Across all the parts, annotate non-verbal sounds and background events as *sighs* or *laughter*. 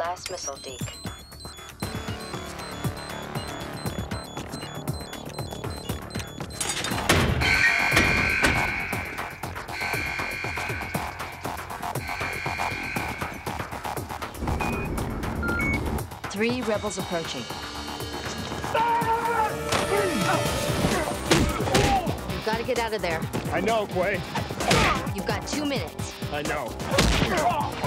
This is the last missile, Deke. Three rebels approaching. You've got to get out of there. I know, Quay. You've got two minutes. I know.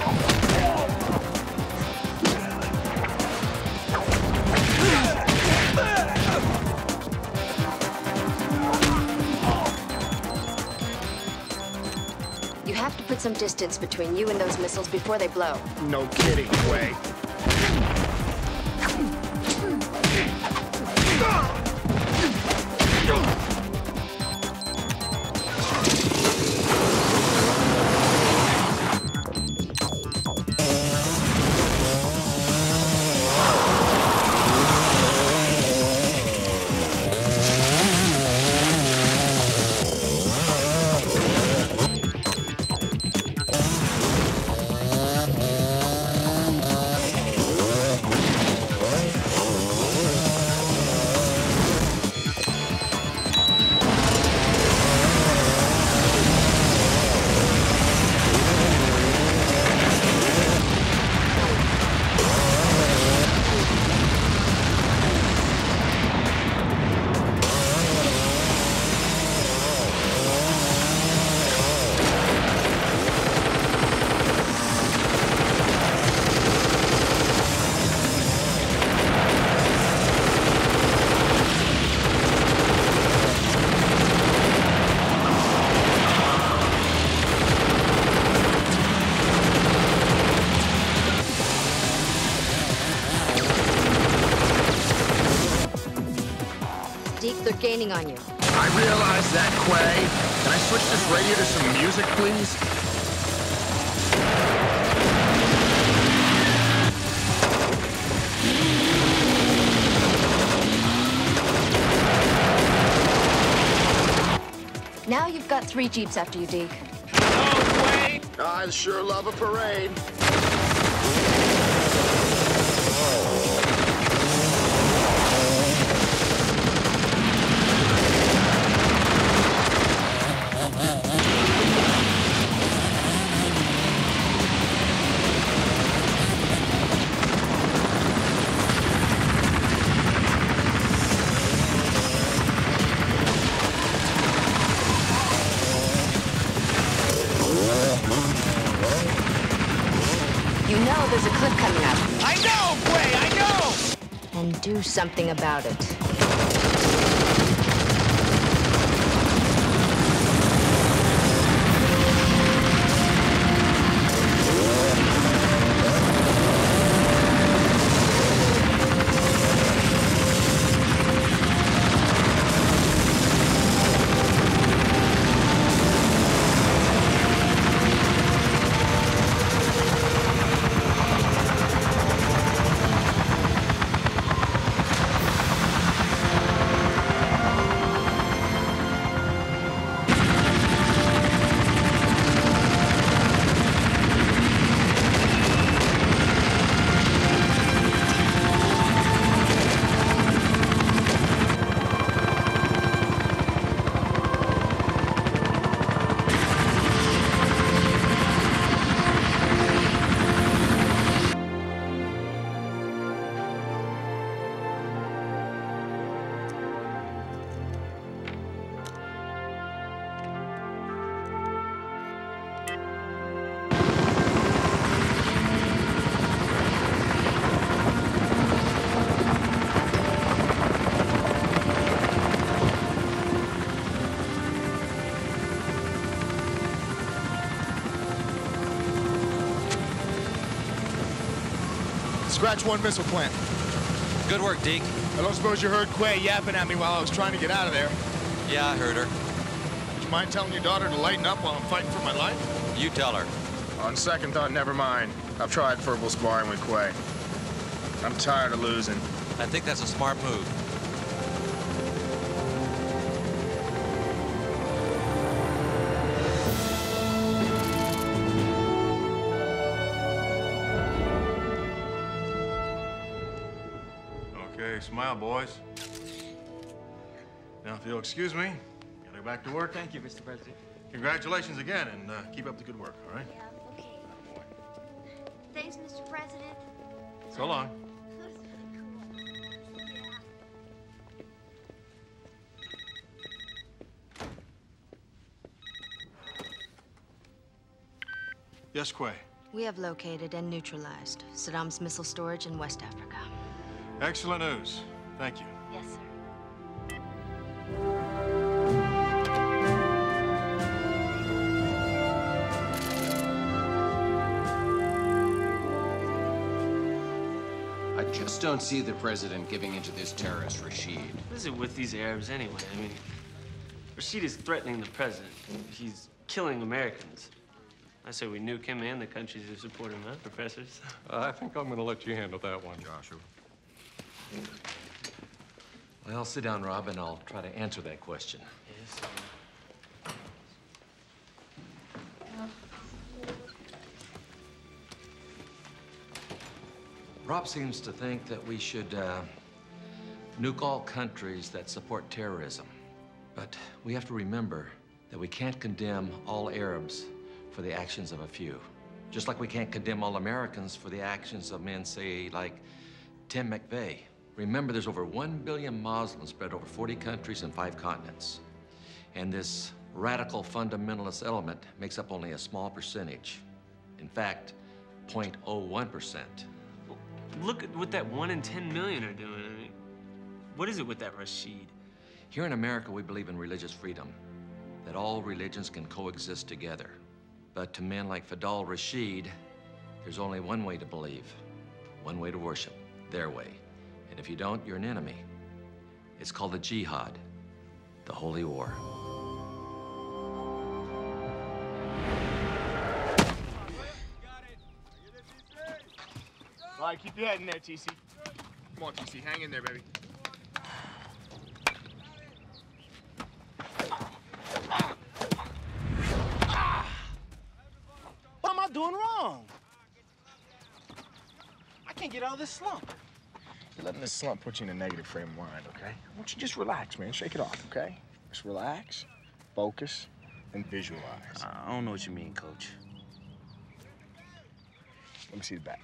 Put some distance between you and those missiles before they blow. No kidding, Quay. That, Quay. Can I switch this radio to some music, please? Now you've got three jeeps after you, Deke. I sure love a parade. Something about it. Scratch one missile plant. Good work, Deke. I don't suppose you heard Quay yapping at me while I was trying to get out of there. Yeah, I heard her. Would you mind telling your daughter to lighten up while I'm fighting for my life? You tell her. On second thought, never mind. I've tried verbal sparring with Quay. I'm tired of losing. I think that's a smart move. Okay, boys. Now, if you'll excuse me, gotta go back to work. Thank you, Mr. President. Congratulations again, and uh, keep up the good work, all right? Yeah, okay. Thanks, Mr. President. So long. That's really cool. Yeah. Yes, Quay. We have located and neutralized Saddam's missile storage in West Africa. Excellent news. Thank you. Yes, sir. I just don't see the president giving into this terrorist Rashid. What is it with these Arabs anyway? I mean, Rashid is threatening the president. He's killing Americans. I say we nuke him and the countries who support him, huh, professors? Uh, I think I'm going to let you handle that one, Joshua. Well, sit down, Rob, and I'll try to answer that question. Yes. Rob seems to think that we should uh, nuke all countries that support terrorism. But we have to remember that we can't condemn all Arabs for the actions of a few. Just like we can't condemn all Americans for the actions of men, say, like Tim McVeigh. Remember, there's over 1 billion Muslims spread over 40 countries and five continents. And this radical fundamentalist element makes up only a small percentage. In fact, 0.01%. Look at what that one in 10 million are doing. I mean, what is it with that Rashid? Here in America, we believe in religious freedom, that all religions can coexist together. But to men like Fadal Rashid, there's only one way to believe, one way to worship, their way. And if you don't, you're an enemy. It's called the jihad, the holy war. All right, keep your head in there, TC. Come on, TC, hang in there, baby. What am I doing wrong? I can't get out of this slump. You're letting this slump put you in a negative frame of mind, okay? Why don't you just relax, man? Shake it off, okay? Just relax, focus, and visualize. I don't know what you mean, Coach. Let me see the bat.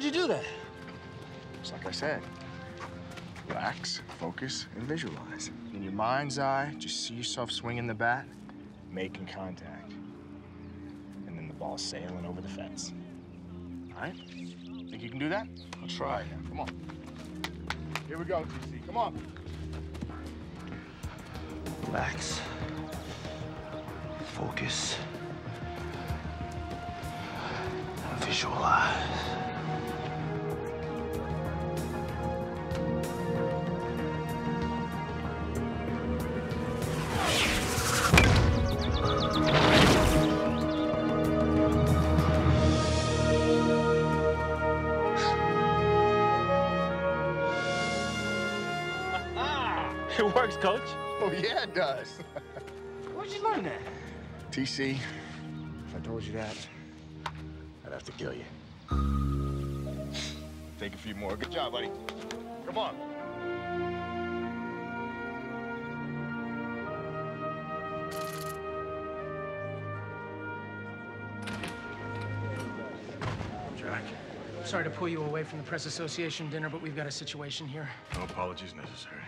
How'd you do that? Just like I said, relax, focus, and visualize. In your mind's eye, just see yourself swinging the bat, making contact. And then the ball sailing over the fence. All right? Think you can do that? I'll try. Come on. Here we go, TC. Come on. Relax. Focus. Visualize. Works, Coach. Oh, yeah, it does. *laughs* Where'd you learn that? TC, if I told you that, I'd have to kill you. Take a few more. Good job, buddy. Come on. Jack, Sorry to pull you away from the Press Association dinner, but we've got a situation here. no apologies necessary.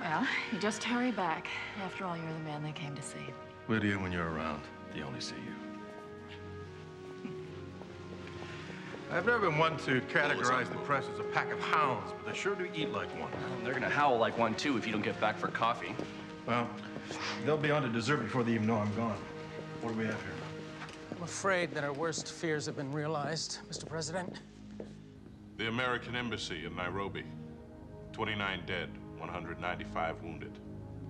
Well, you just hurry back. After all, you're the man they came to see. Lydia, when you're around, they only see you. I've never been one to categorize the press as a pack of hounds, but they sure do eat like one. They're gonna howl like one too if you don't get back for coffee. Well, they'll be on to dessert before they even know I'm gone. What do we have here? I'm afraid that our worst fears have been realized, Mr. President. The American Embassy in Nairobi. 29 dead, 195 wounded.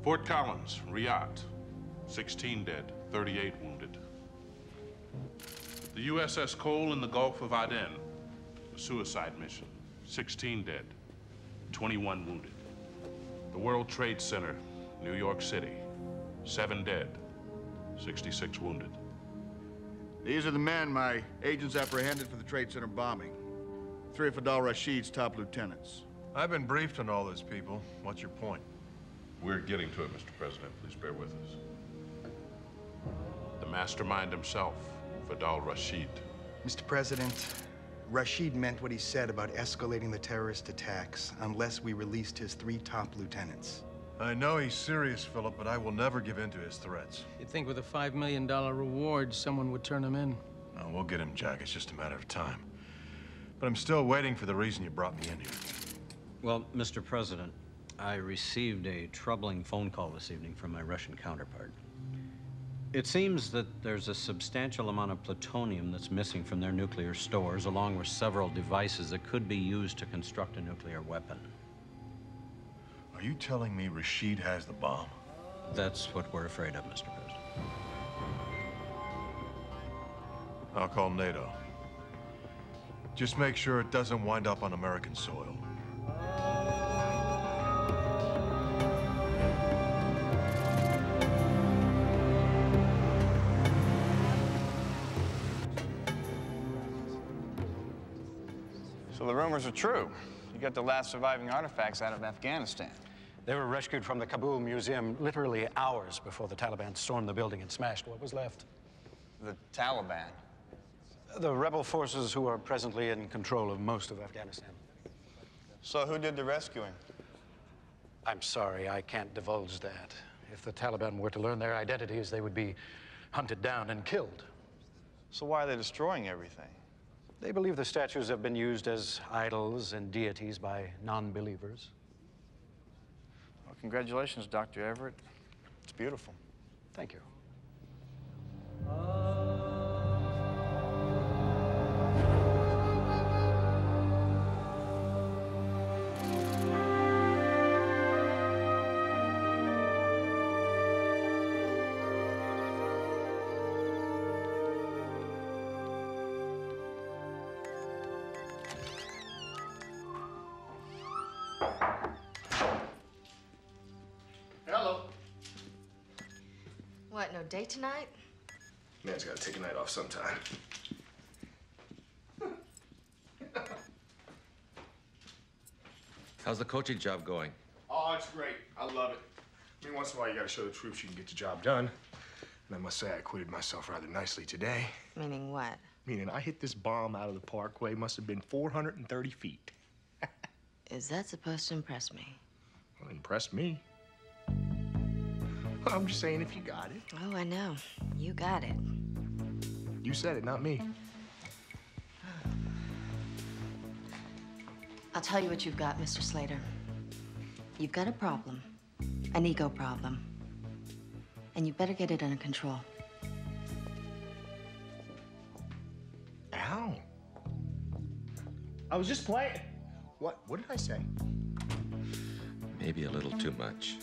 Fort Collins, Riyadh. 16 dead, 38 wounded. The USS Cole in the Gulf of Aden. A suicide mission. 16 dead, 21 wounded. The World Trade Center, New York City. Seven dead, 66 wounded. These are the men my agents apprehended for the Trade Center bombing. Three of Fadal Rashid's top lieutenants. I've been briefed on all this, people. What's your point? We're getting to it, Mr. President. Please bear with us. The mastermind himself, Fadal Rashid. Mr. President, Rashid meant what he said about escalating the terrorist attacks unless we released his three top lieutenants. I know he's serious, Philip, but I will never give in to his threats. You'd think with a $5 million reward, someone would turn him in. No, we'll get him, Jack. It's just a matter of time. But I'm still waiting for the reason you brought me in here. Well, Mr. President, I received a troubling phone call this evening from my Russian counterpart. It seems that there's a substantial amount of plutonium that's missing from their nuclear stores, along with several devices that could be used to construct a nuclear weapon. Are you telling me Rashid has the bomb? That's what we're afraid of, Mr. President. I'll call NATO. Just make sure it doesn't wind up on American soil. Rumors are true. You got the last surviving artifacts out of Afghanistan. They were rescued from the Kabul Museum literally hours before the Taliban stormed the building and smashed what was left. The Taliban? The rebel forces who are presently in control of most of Afghanistan. So who did the rescuing? I'm sorry, I can't divulge that. If the Taliban were to learn their identities, they would be hunted down and killed. So why are they destroying everything? They believe the statues have been used as idols and deities by non-believers. Well, congratulations, Dr. Everett. It's beautiful. Thank you. Hello. What, no date tonight? Man's gotta take a night off sometime. How's the coaching job going? Oh, it's great. I love it. I mean, once in a while, you gotta show the troops you can get the job done. And I must say, I acquitted myself rather nicely today. Meaning what? Meaning, I hit this bomb out of the parkway, must have been 430 feet. *laughs* Is that supposed to impress me? Well, impressed me. *laughs* I'm just saying, if you got it. Oh, I know. You got it. You said it, not me. I'll tell you what you've got, Mr. Slater. You've got a problem, an ego problem. And you better get it under control. Ow. I was just playing. What? What did I say? Maybe a little too much.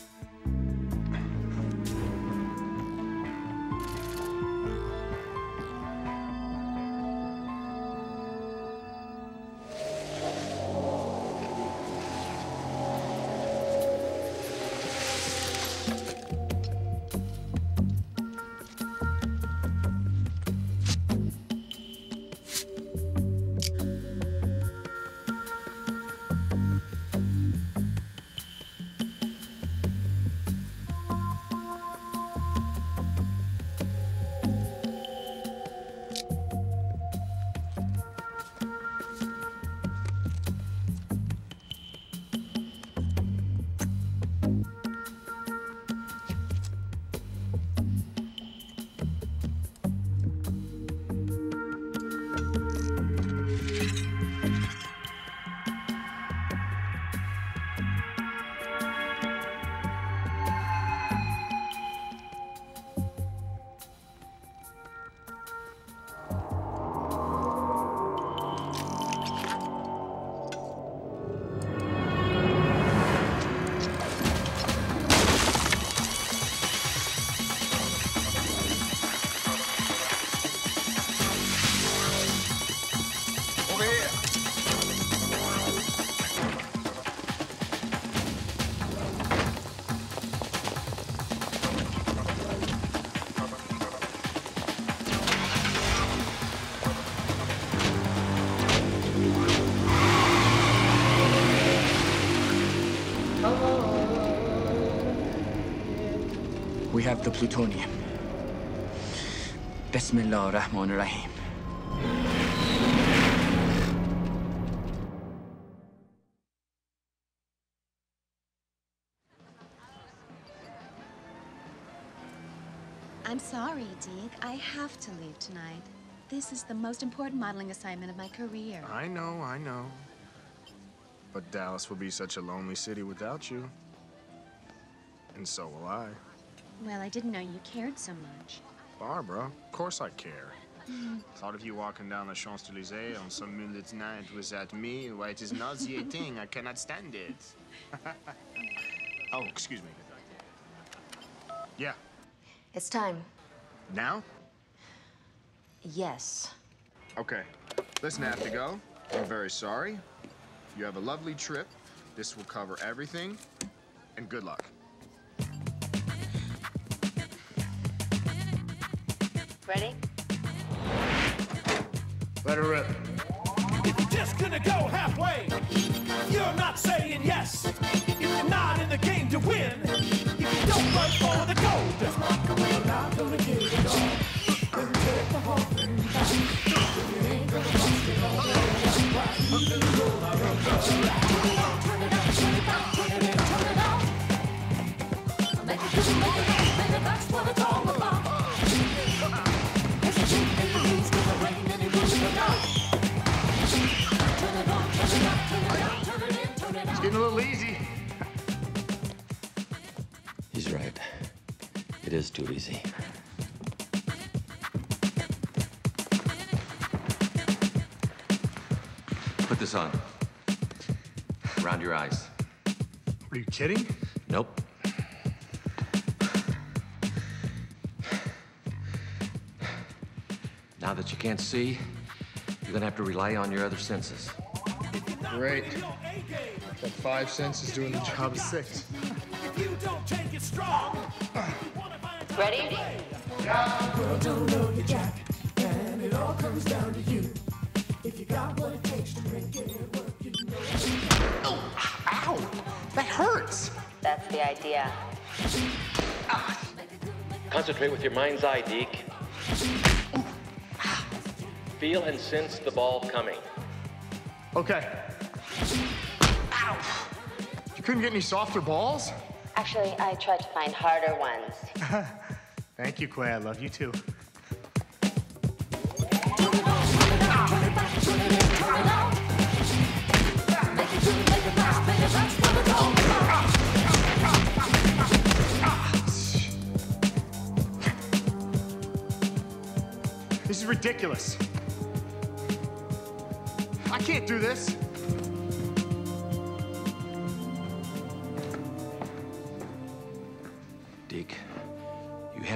Plutonium. Bismillah ar-Rahman ar-Rahim. I'm sorry, Deke. I have to leave tonight. This is the most important modeling assignment of my career. I know, I know. But Dallas will be such a lonely city without you. And so will I. Well, I didn't know you cared so much. Barbara, of course I care. Thought of you walking down the Champs-Élysées on some moonlit night without me. Why, it is nauseating. I cannot stand it. *laughs* oh, excuse me. Yeah. It's time. Now? Yes. Okay. Listen, I have to go. I'm very sorry. You have a lovely trip. This will cover everything. And good luck. Ready? Let her rip. If you're just gonna go halfway, you're not saying yes. If you're not in the game to win, if you don't run for the gold, just walk away. Not gonna give it all. Getting a little easy. He's right. It is too easy. Put this on. Around your eyes. Are you kidding? Nope. Now that you can't see, you're gonna have to rely on your other senses. Great. That five cents is doing the job of six. If you don't take it strong, Ready? Girl, don't know you, Jack, and it all comes down to you. If you got what it takes to make it work, you know. Oh, ow! That hurts! That's the idea. Concentrate with your mind's eye, Deke. Feel and sense the ball coming. Okay. You couldn't get any softer balls? Actually, I tried to find harder ones. *laughs* Thank you, Quay. I love you too. This is ridiculous. I can't do this.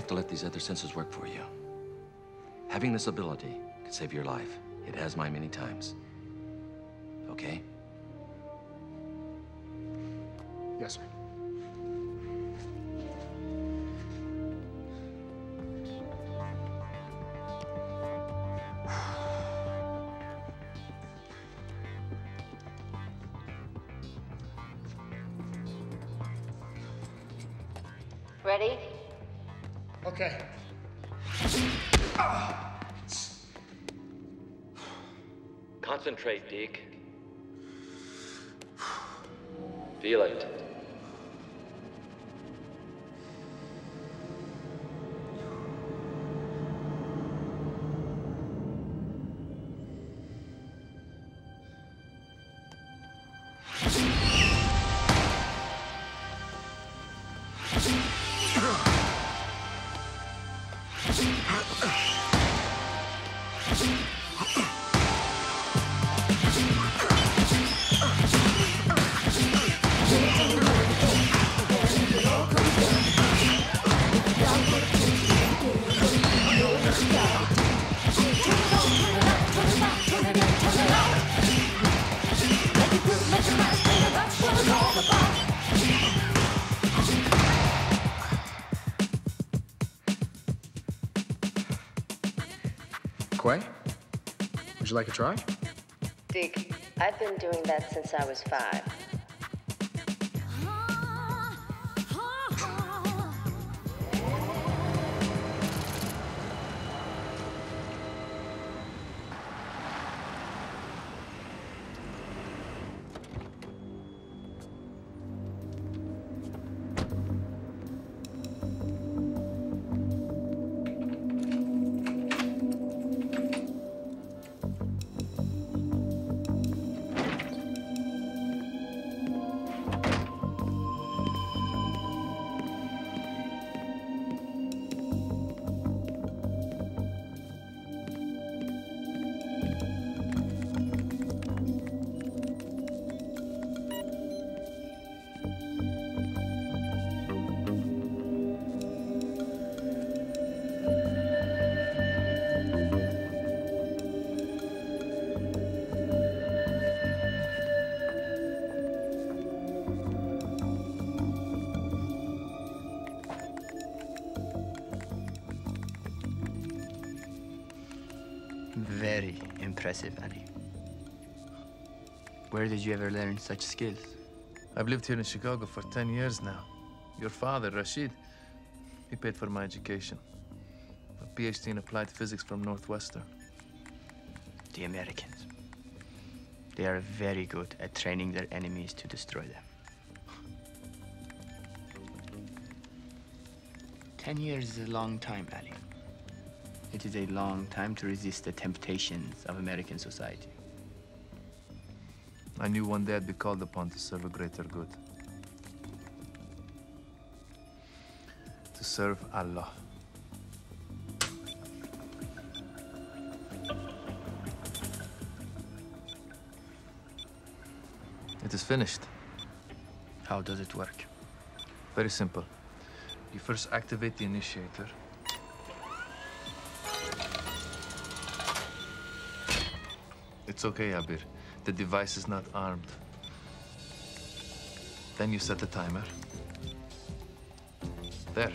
Have to let these other senses work for you. Having this ability could save your life. It has mine many times. Okay? Yes, sir. Ready? Okay. Concentrate, Deke. Feel it. You like a try? Deke, I've been doing that since I was five. Did you ever learn such skills? I've lived here in Chicago for 10 years now. Your father, Rashid, he paid for my education. A PhD in applied physics from Northwestern. The Americans. They are very good at training their enemies to destroy them. Ten years is a long time, Ali. It is a long time to resist the temptations of American society. I knew one day I'd be called upon to serve a greater good. To serve Allah. It is finished. How does it work? Very simple. You first activate the initiator. It's okay, Abir. The device is not armed. Then you set the timer. There.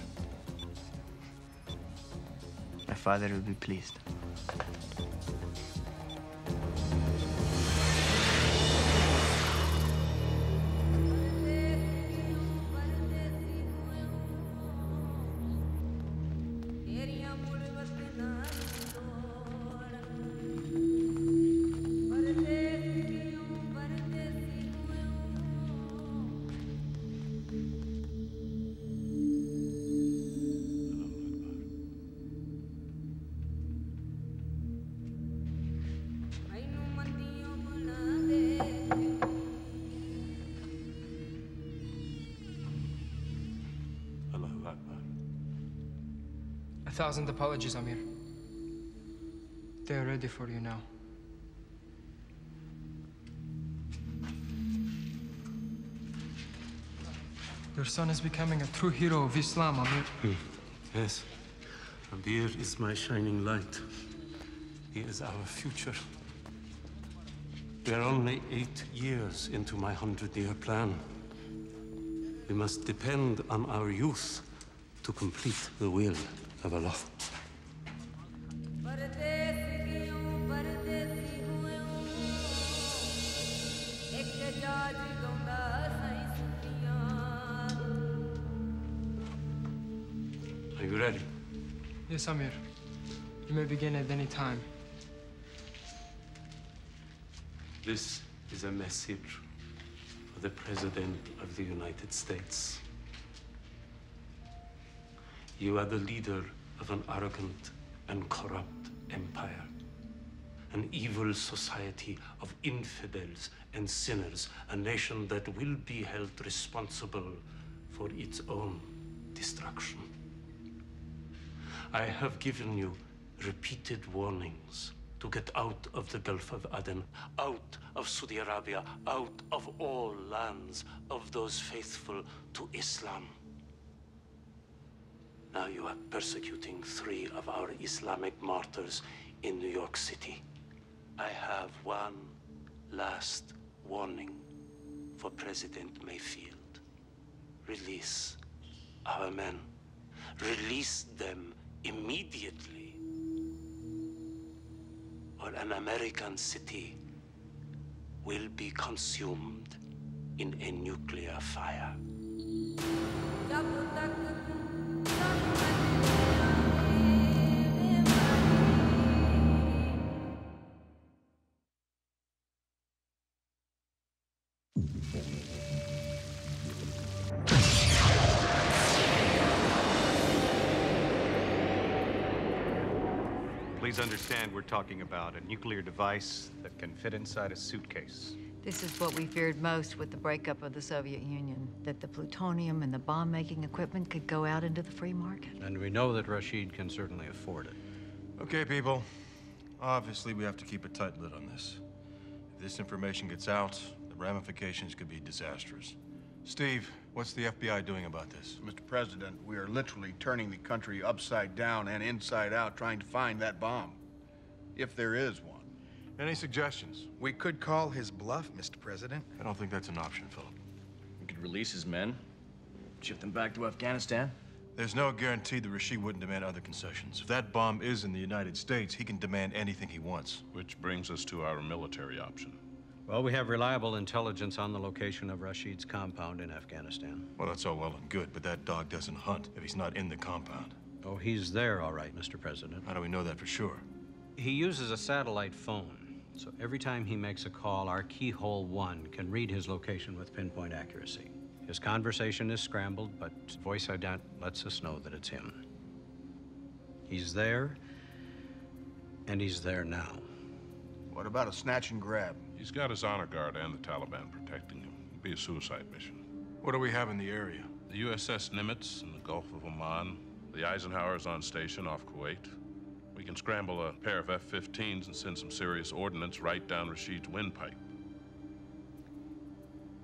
My father will be pleased. Thousand apologies, Amir. They are ready for you now. Your son is becoming a true hero of Islam, Amir. Hmm. Yes. Amir is my shining light. He is our future. We are only eight years into my hundred-year plan. We must depend on our youth to complete the will of Allah. Are you ready? Yes, Amir. You may begin at any time. This is a message for the President of the United States. You are the leader of an arrogant and corrupt empire, an evil society of infidels and sinners, a nation that will be held responsible for its own destruction. I have given you repeated warnings to get out of the Gulf of Aden, out of Saudi Arabia, out of all lands of those faithful to Islam. Now you are persecuting three of our Islamic martyrs in New York City. I have one last warning for President Mayfield. Release our men. Release them immediately. Or an American city will be consumed in a nuclear fire. Please understand we're talking about a nuclear device that can fit inside a suitcase. This is what we feared most with the breakup of the Soviet Union, that the plutonium and the bomb-making equipment could go out into the free market. And we know that Rashid can certainly afford it. Okay, people. Obviously, we have to keep a tight lid on this. If this information gets out, the ramifications could be disastrous. Steve, what's the FBI doing about this? Mr. President, we are literally turning the country upside down and inside out trying to find that bomb. If there is one. Any suggestions? We could call his bluff, Mr. President. I don't think that's an option, Philip. We could release his men, ship them back to Afghanistan. There's no guarantee that Rashid wouldn't demand other concessions. If that bomb is in the United States, he can demand anything he wants. Which brings us to our military option. Well, we have reliable intelligence on the location of Rashid's compound in Afghanistan. Well, that's all well and good, but that dog doesn't hunt if he's not in the compound. Oh, he's there, all right, Mr. President. How do we know that for sure? He uses a satellite phone, so every time he makes a call, our Keyhole 1 can read his location with pinpoint accuracy. His conversation is scrambled, but voice ident lets us know that it's him. He's there, and he's there now. What about a snatch and grab? He's got his honor guard and the Taliban protecting him. It'd be a suicide mission. What do we have in the area? The USS Nimitz in the Gulf of Oman. The Eisenhower's on station off Kuwait. We can scramble a pair of F-15s and send some serious ordnance right down Rashid's windpipe.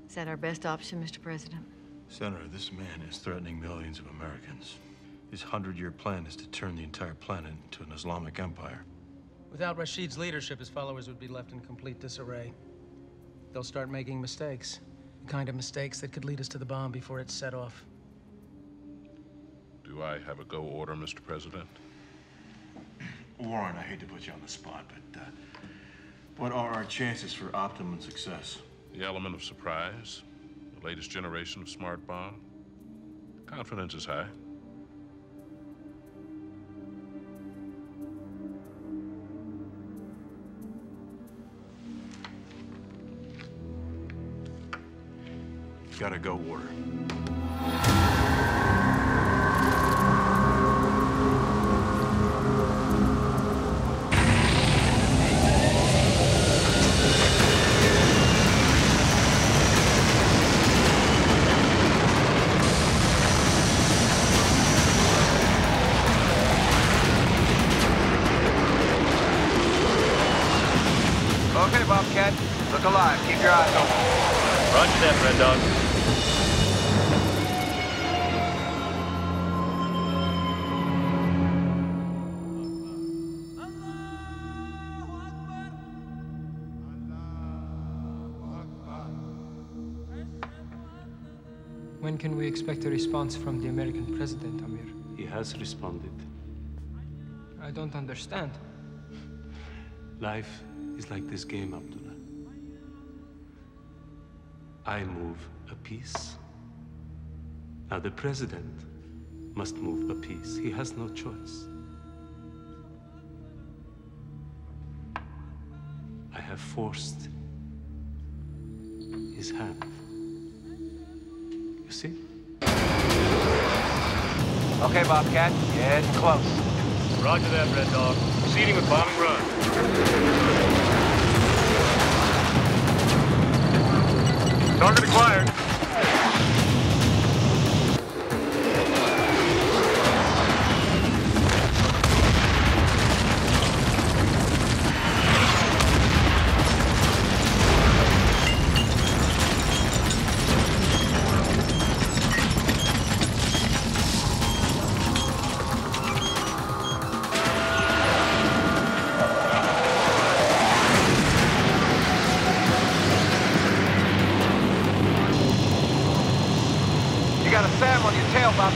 Is that our best option, Mr. President? Senator, this man is threatening millions of Americans. His hundred-year plan is to turn the entire planet into an Islamic empire. Without Rashid's leadership, his followers would be left in complete disarray. They'll start making mistakes. The kind of mistakes that could lead us to the bomb before it's set off. Do I have a go order, Mr. President? Warren, I hate to put you on the spot, but uh, what are our chances for optimum success? The element of surprise, the latest generation of smart bomb. Confidence is high. Gotta go order. Expect a response from the American president, Amir? He has responded. I don't understand. Life is like this game, Abdullah. I move a piece. Now the president must move a piece. He has no choice. I have forced his hand. You see? Okay, Bobcat. Getting close. Roger that, Red Dog. Proceeding with bombing run. Target acquired.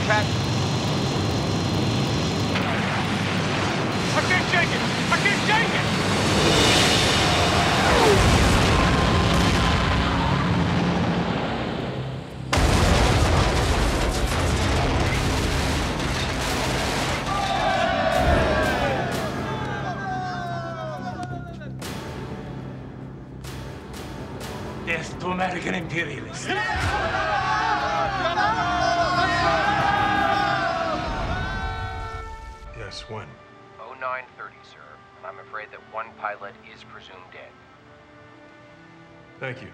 Bobcat. I can't shake it! I can't shake it! Death to American imperialists. Is presumed dead. Thank you.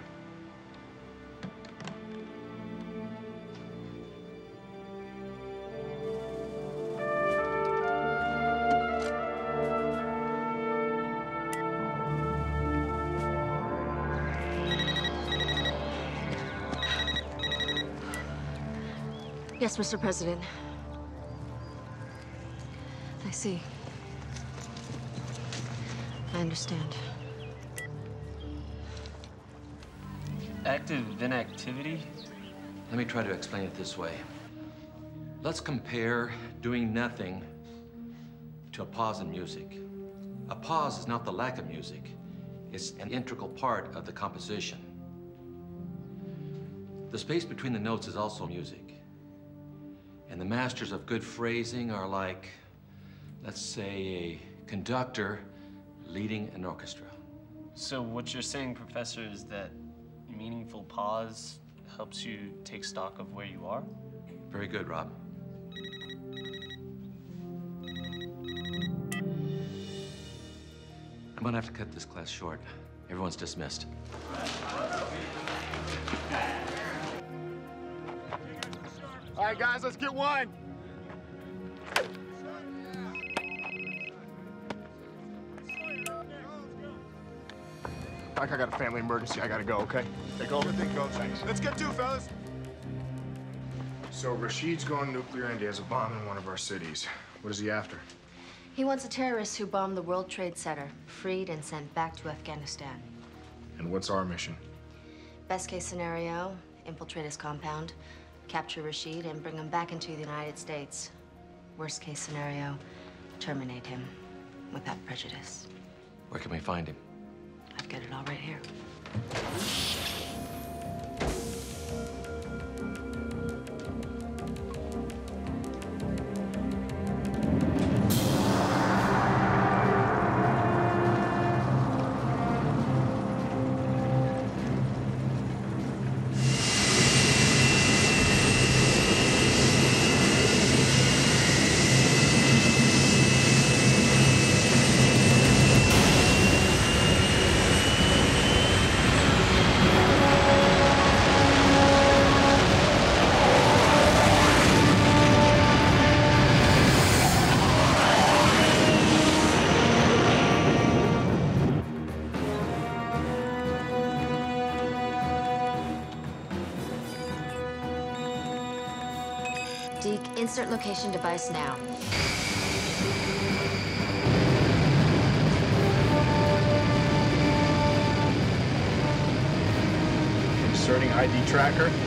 Yes, Mr. President. I see. Understand. Active inactivity? Let me try to explain it this way. Let's compare doing nothing to a pause in music. A pause is not the lack of music. It's an integral part of the composition. The space between the notes is also music. And the masters of good phrasing are like, let's say, a conductor leading an orchestra. So what you're saying, Professor, is that meaningful pause helps you take stock of where you are? Very good, Rob. I'm gonna have to cut this class short. Everyone's dismissed. All right, guys, let's get one. Mike, I got a family emergency. I gotta go, okay? Take over. Good thing, Coach. Thanks. Let's get two, fellas. So Rashid's going nuclear and he has a bomb in one of our cities. What is he after? He wants the terrorists who bombed the World Trade Center freed and sent back to Afghanistan. And what's our mission? Best case scenario, infiltrate his compound, capture Rashid, and bring him back into the United States. Worst case scenario, terminate him without prejudice. Where can we find him? I've got it all right here. Insert location device now. Inserting ID tracker. Tracker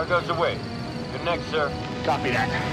Cargo's away. Good next, sir. Copy that.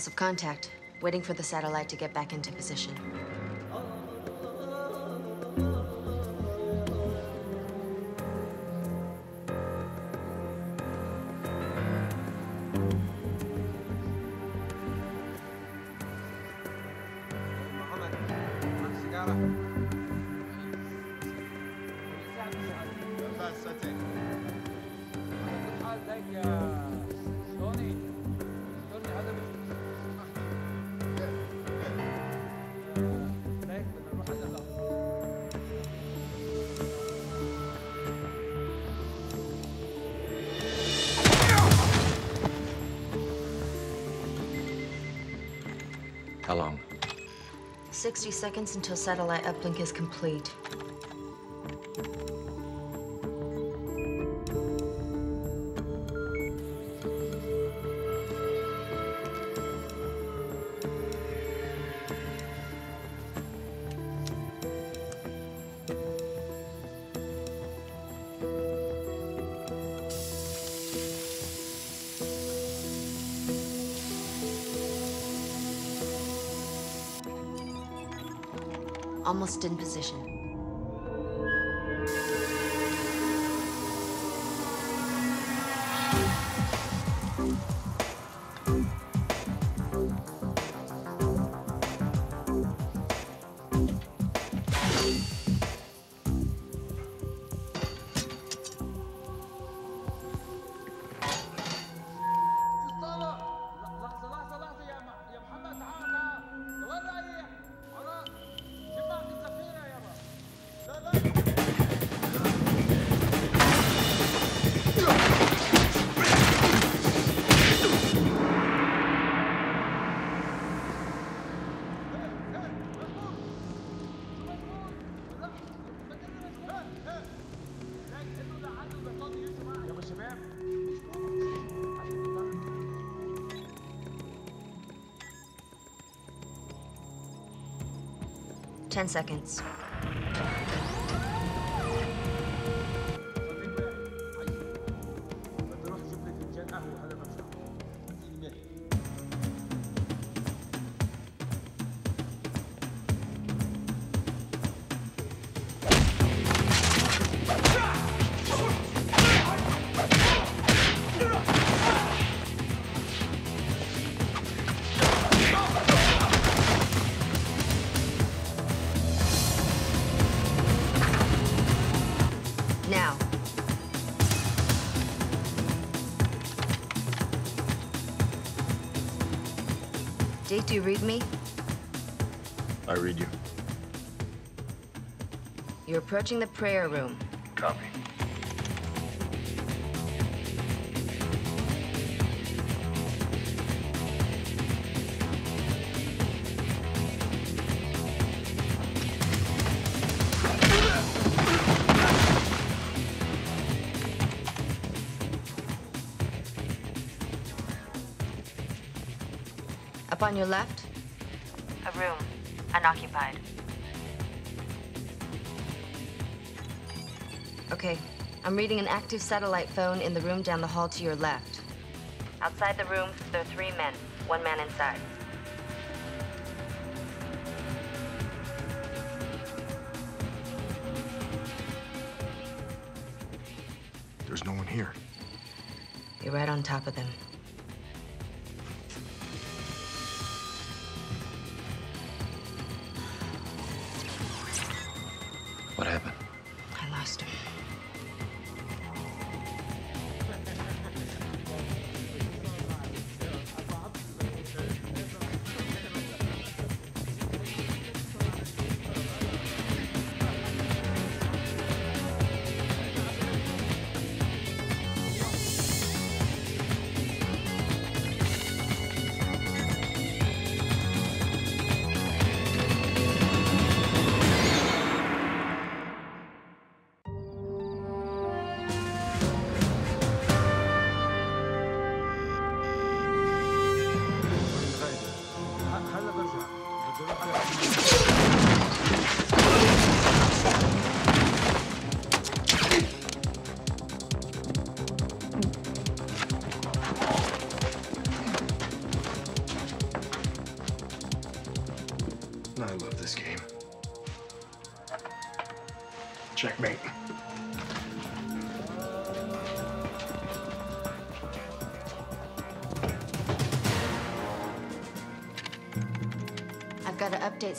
Loss of contact. Waiting for the satellite to get back into position. 60 seconds until satellite uplink is complete. Almost in position. Ten seconds. You read me? I read you. You're approaching the prayer room. Copy. On your left, a room, unoccupied. Okay, I'm reading an active satellite phone in the room down the hall to your left. Outside the room, there are three men, one man inside. There's no one here. You're right on top of them.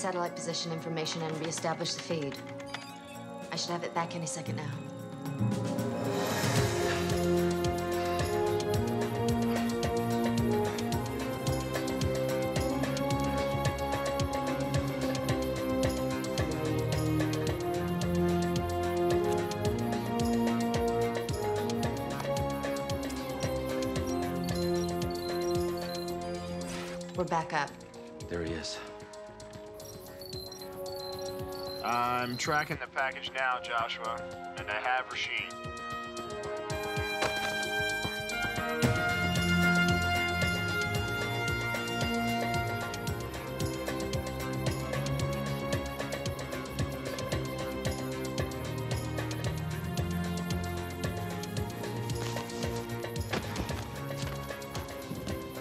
Satellite position information and reestablish the feed. I should have it back any second now. We're back up. Tracking the package now, Joshua, and I have Rashid.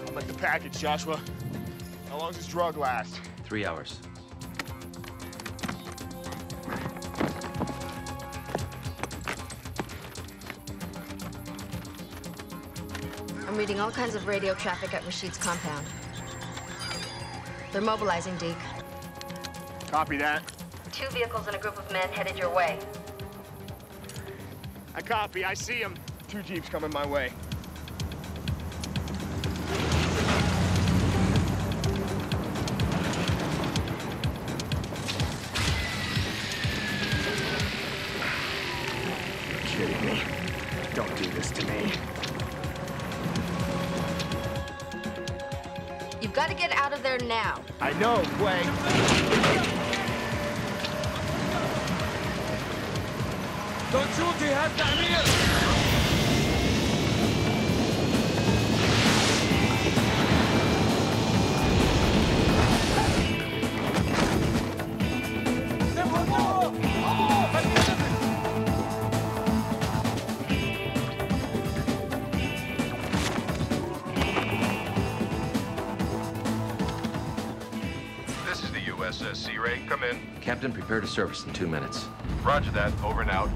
I'm at the package, Joshua. How long does this drug last? Three hours. Reading all kinds of radio traffic at Rashid's compound. They're mobilizing, Deke. Copy that. Two vehicles and a group of men headed your way. I copy. I see them. Two jeeps coming my way. Now. I Captain, prepare to service in two minutes. Roger that. Over and out.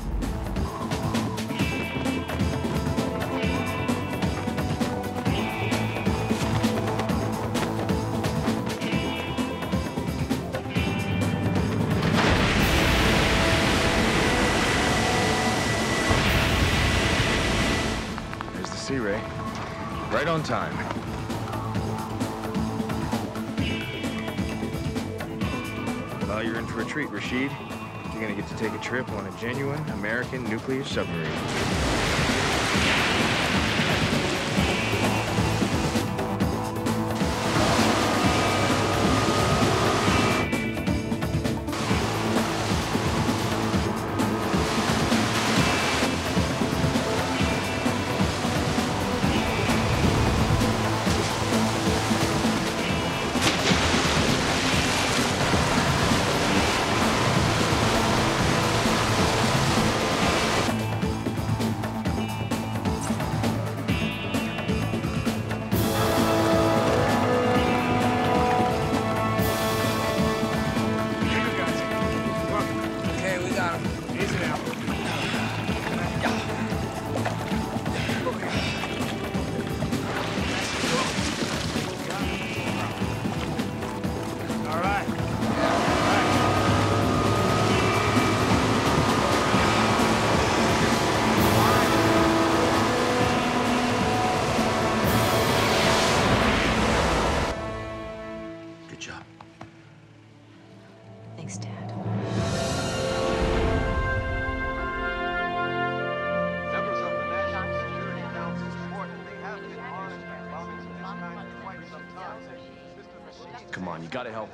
There's the Sea Ray. Right on time. Treat, Rashid. You're gonna get to take a trip on a genuine American nuclear submarine.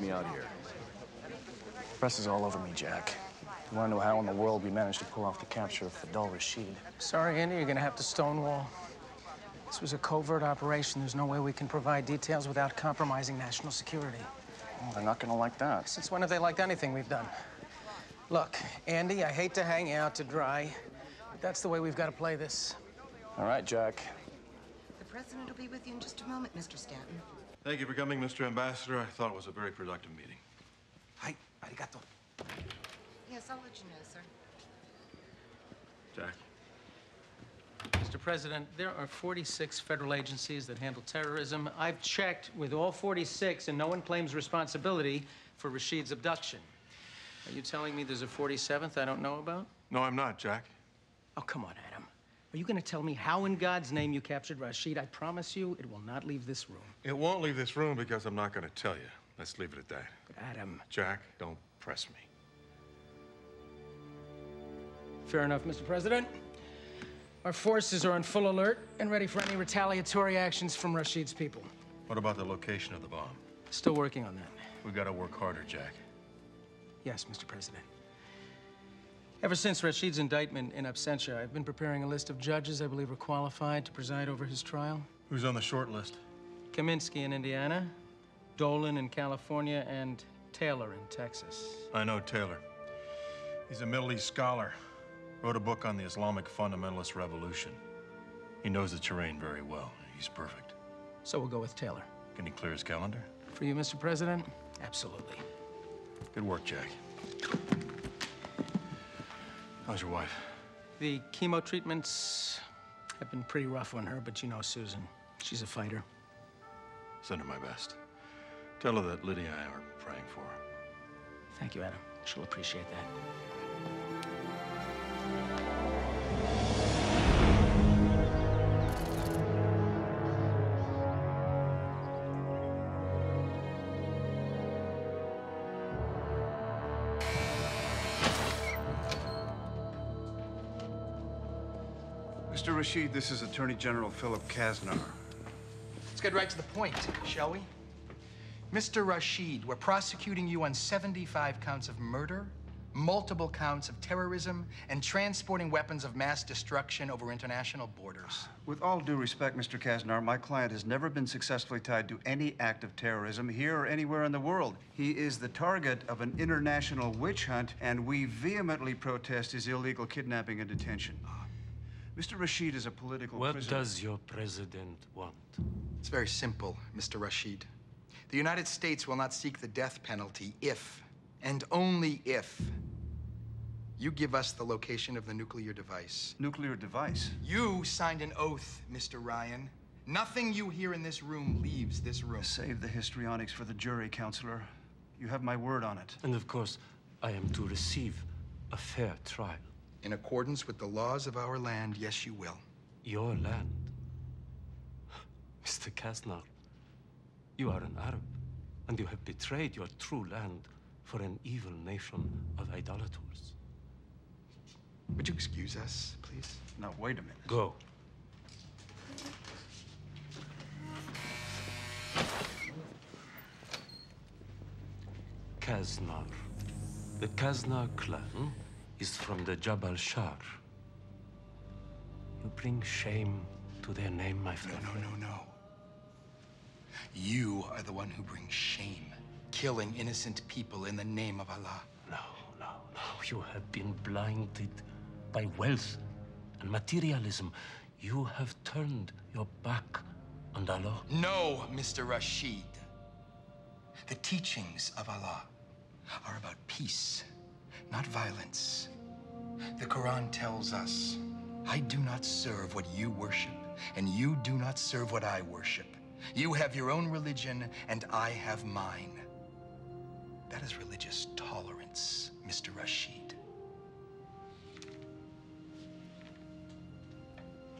Help me out here. Press is all over me, Jack. You wanna know how in the world we managed to pull off the capture of Fidel Rashid? Sorry, Andy, you're gonna have to stonewall. This was a covert operation. There's no way we can provide details without compromising national security. Oh, they're not gonna like that. Since when have they liked anything we've done? Look, Andy, I hate to hang you out to dry, but that's the way we've got to play this. All right, Jack. The president will be with you in just a moment, Mr. Stanton. Thank you for coming, Mr. Ambassador. I thought it was a very productive meeting. Hi, arigato. Yes, I'll let you know, sir. Jack. Mr. President, there are 46 federal agencies that handle terrorism. I've checked with all 46, and no one claims responsibility for Rashid's abduction. Are you telling me there's a 47th I don't know about? No, I'm not, Jack. Oh, come on, Adam. Are you going to tell me how in God's name you captured Rashid? I promise you it will not leave this room. It won't leave this room because I'm not going to tell you. Let's leave it at that. But Adam. Jack, don't press me. Fair enough, Mr. President. Our forces are on full alert and ready for any retaliatory actions from Rashid's people. What about the location of the bomb? Still working on that. We've got to work harder, Jack. Yes, Mr. President. Ever since Rashid's indictment in absentia, I've been preparing a list of judges I believe are qualified to preside over his trial. Who's on the short list? Kaminsky in Indiana, Dolan in California, and Taylor in Texas. I know Taylor. He's a Middle East scholar. Wrote a book on the Islamic fundamentalist revolution. He knows the terrain very well. He's perfect. So we'll go with Taylor. Can he clear his calendar? For you, Mr. President? Absolutely. Good work, Jack. How's your wife? The chemo treatments have been pretty rough on her, but you know Susan. She's a fighter. Send her my best. Tell her that Lydia and I are praying for her. Thank you, Adam. She'll appreciate that. Rashid, this is Attorney General Philip Kasnar. Let's get right to the point, shall we? Mr. Rashid, we're prosecuting you on 75 counts of murder, multiple counts of terrorism, and transporting weapons of mass destruction over international borders. With all due respect, Mr. Kasnar, my client has never been successfully tied to any act of terrorism here or anywhere in the world. He is the target of an international witch hunt, and we vehemently protest his illegal kidnapping and detention. Mr. Rashid is a political What prisoner. does your president want? It's very simple, Mr. Rashid. The United States will not seek the death penalty if, and only if, you give us the location of the nuclear device. Nuclear device? You signed an oath, Mr. Ryan. Nothing you hear in this room leaves this room. Save the histrionics for the jury, counselor. You have my word on it. And of course, I am to receive a fair trial. In accordance with the laws of our land, yes, you will. Your land. *laughs* Mr. Kasnar, you are an Arab, and you have betrayed your true land for an evil nation of idolaters. Would you excuse us, please? Now, wait a minute. Go. Kasnar. The Kasnar clan is from the Jabal Shar. You bring shame to their name, my friend. No, no, no. no. You are the one who brings shame, killing innocent people in the name of Allah. No, no, no. You have been blinded by wealth and materialism. You have turned your back on Allah. No, Mr. Rashid. The teachings of Allah are about peace, not violence. The Quran tells us, I do not serve what you worship, and you do not serve what I worship. You have your own religion, and I have mine. That is religious tolerance, Mr. Rashid.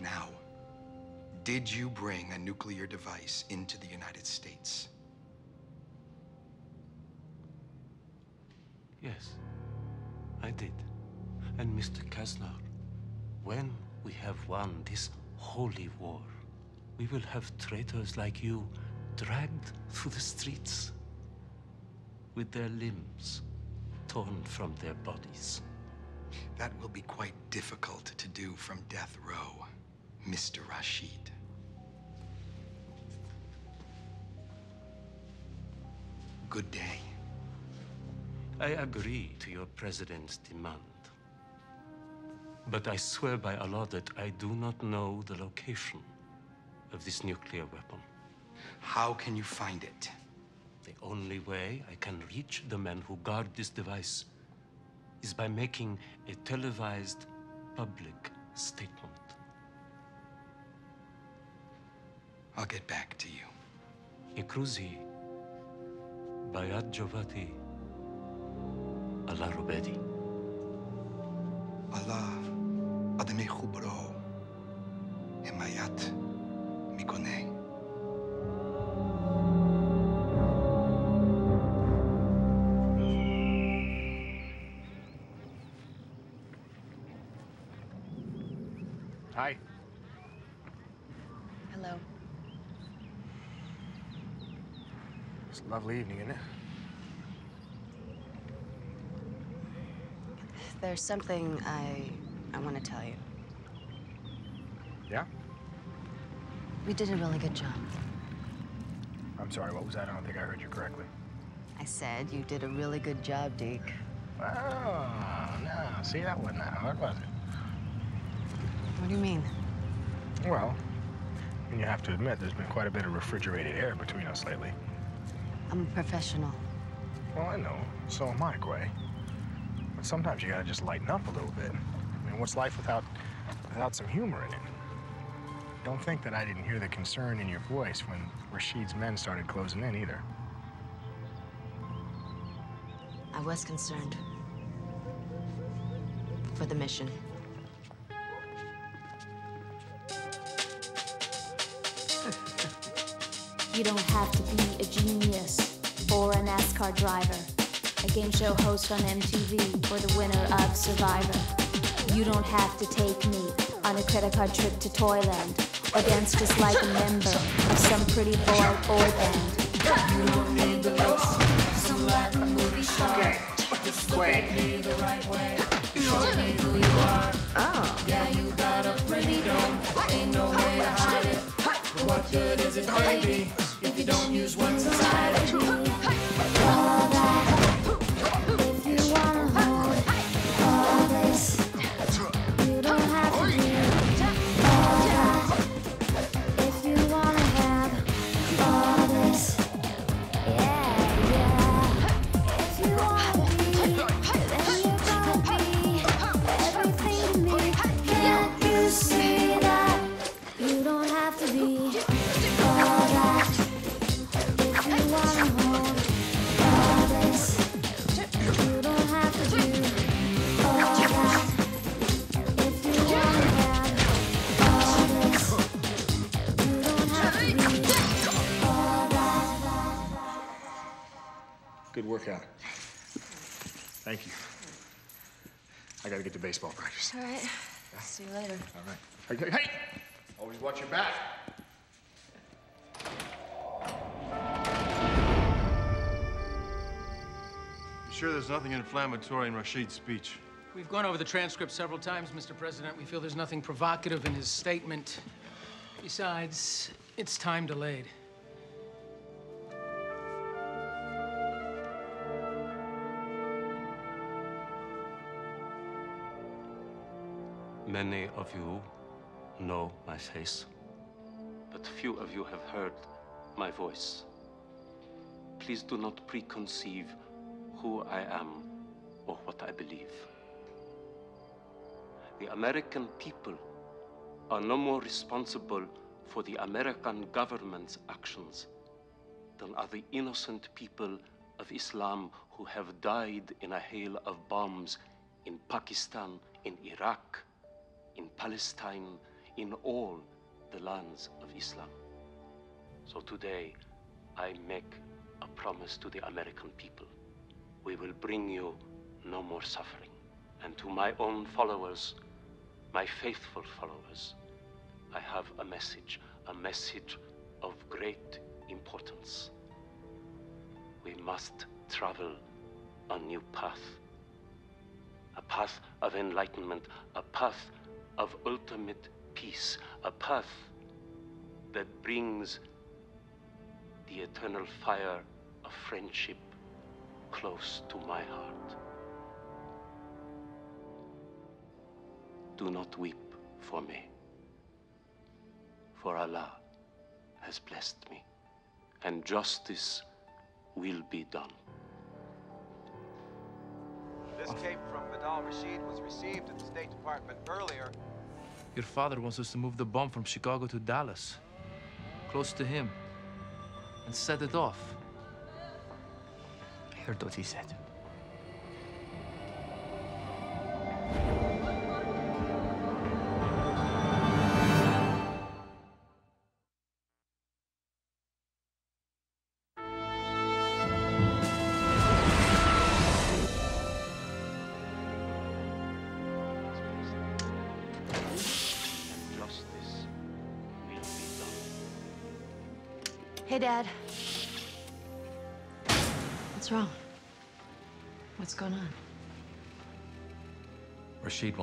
Now, did you bring a nuclear device into the United States? Yes, I did. And Mr. Kasnar, when we have won this holy war, we will have traitors like you dragged through the streets with their limbs torn from their bodies. That will be quite difficult to do from death row, Mr. Rashid. Good day. I agree to your president's demand. But I swear by Allah that I do not know the location of this nuclear weapon. How can you find it? The only way I can reach the men who guard this device is by making a televised public statement. I'll get back to you. Ikruzi, Bayat Jovati, Allah Rubedi. Allah, Adme Khubro, Himayat Mikone. Hi. Hello. It's a lovely evening, isn't it? There's something I I want to tell you. Yeah? We did a really good job. I'm sorry, what was that? I don't think I heard you correctly. I said you did a really good job, Deke. Oh, no. See, that wasn't that hard, was it? What do you mean? Well, and you have to admit, there's been quite a bit of refrigerated air between us lately. I'm a professional. Well, I know. So am I, Quay. But sometimes you gotta just lighten up a little bit. I mean, what's life without without some humor in it? Don't think that I didn't hear the concern in your voice when Rashid's men started closing in either. I was concerned. For the mission. You don't have to be a genius or a NASCAR driver, a game show host on MTV, or the winner of Survivor. You don't have to take me on a credit card trip to Toyland or dance just like a member of some pretty boy boy band. You don't need the looks some Latin movie star. Just look at me the right way. Show me who you are. Oh. Yeah, you got a pretty dome. Ain't no way to hide it. But what good is it, baby, if you don't use what's inside baseball practice. All right. See you later. All right. Hey, hey, hey! Always watch your back. You sure there's nothing inflammatory in Rashid's speech? We've gone over the transcript several times, Mr. President. We feel there's nothing provocative in his statement. Besides, it's time delayed. Many of you know my face, but few of you have heard my voice. Please do not preconceive who I am or what I believe. The American people are no more responsible for the American government's actions than are the innocent people of Islam who have died in a hail of bombs in Pakistan, in Iraq, in Palestine, in all the lands of Islam. So today, I make a promise to the American people. We will bring you no more suffering. And to my own followers, my faithful followers, I have a message, a message of great importance. We must travel a new path, a path of enlightenment, a path of ultimate peace, a path that brings the eternal fire of friendship close to my heart. Do not weep for me, for Allah has blessed me, and justice will be done. This from Badal Rashid was received at the State Department earlier. Your father wants us to move the bomb from Chicago to Dallas, close to him, and set it off. I heard what he said.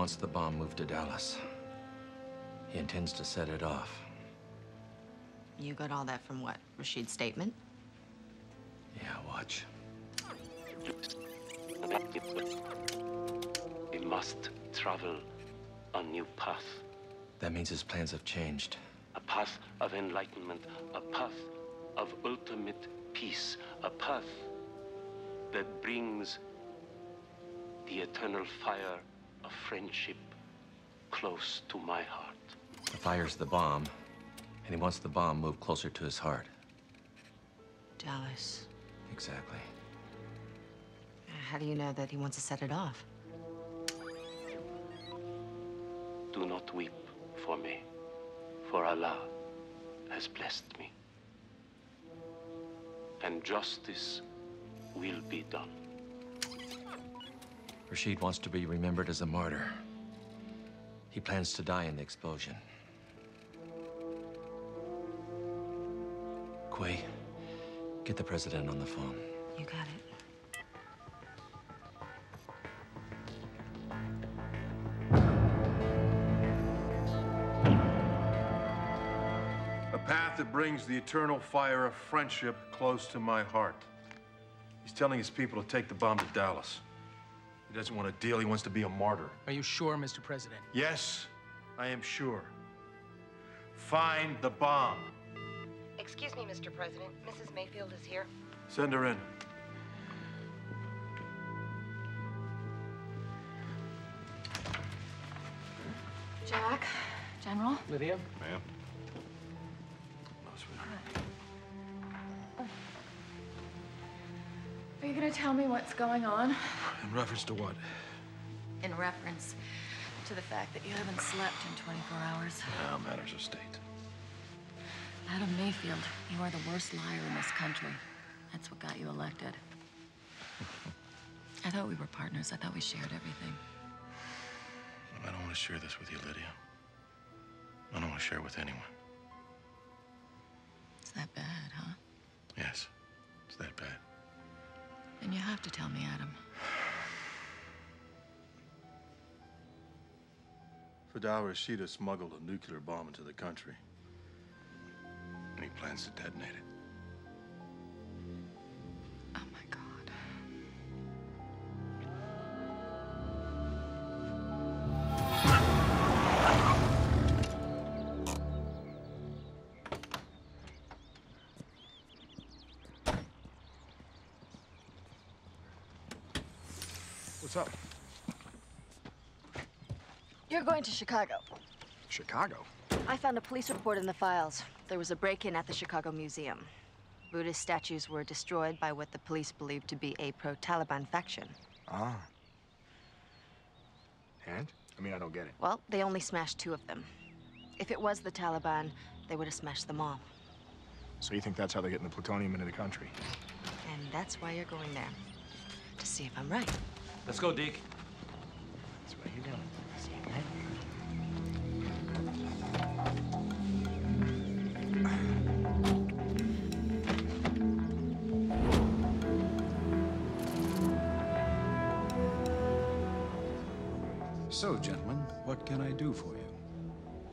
Wants the bomb moved to Dallas. He intends to set it off. You got all that from what? Rashid's statement? Yeah, watch. We must travel a new path. That means his plans have changed. A path of enlightenment, a path of ultimate peace, a path that brings the eternal fire of friendship close to my heart. The fire's the bomb, and he wants the bomb moved closer to his heart. Dallas. Exactly. How do you know that he wants to set it off? Do not weep for me, for Allah has blessed me. And justice will be done. Rashid wants to be remembered as a martyr. He plans to die in the explosion. Quay, get the president on the phone. You got it. A path that brings the eternal fire of friendship close to my heart. He's telling his people to take the bomb to Dallas. He doesn't want a deal, he wants to be a martyr. Are you sure, Mr. President? Yes, I am sure. Find the bomb. Excuse me, Mr. President. Mrs. Mayfield is here. Send her in. Jack, General. Lydia? Ma'am. Are you gonna tell me what's going on? In reference to what? In reference to the fact that you haven't slept in 24 hours. Now, matters of state. Adam Mayfield, you are the worst liar in this country. That's what got you elected. I thought we were partners. I thought we shared everything. I don't want to share this with you, Lydia. I don't want to share it with anyone. It's that bad, huh? Yes, it's that bad. Then you have to tell me, Adam. Fadal Rashid smuggled a nuclear bomb into the country. And he plans to detonate it. Oh my God. What's up? You're going to Chicago. Chicago? I found a police report in the files. There was a break-in at the Chicago Museum. Buddhist statues were destroyed by what the police believed to be a pro-Taliban faction. Ah. And? I mean, I don't get it. Well, they only smashed two of them. If it was the Taliban, they would have smashed them all. So you think that's how they're getting the plutonium into the country? And that's why you're going there. To see if I'm right. Let's go, Deke.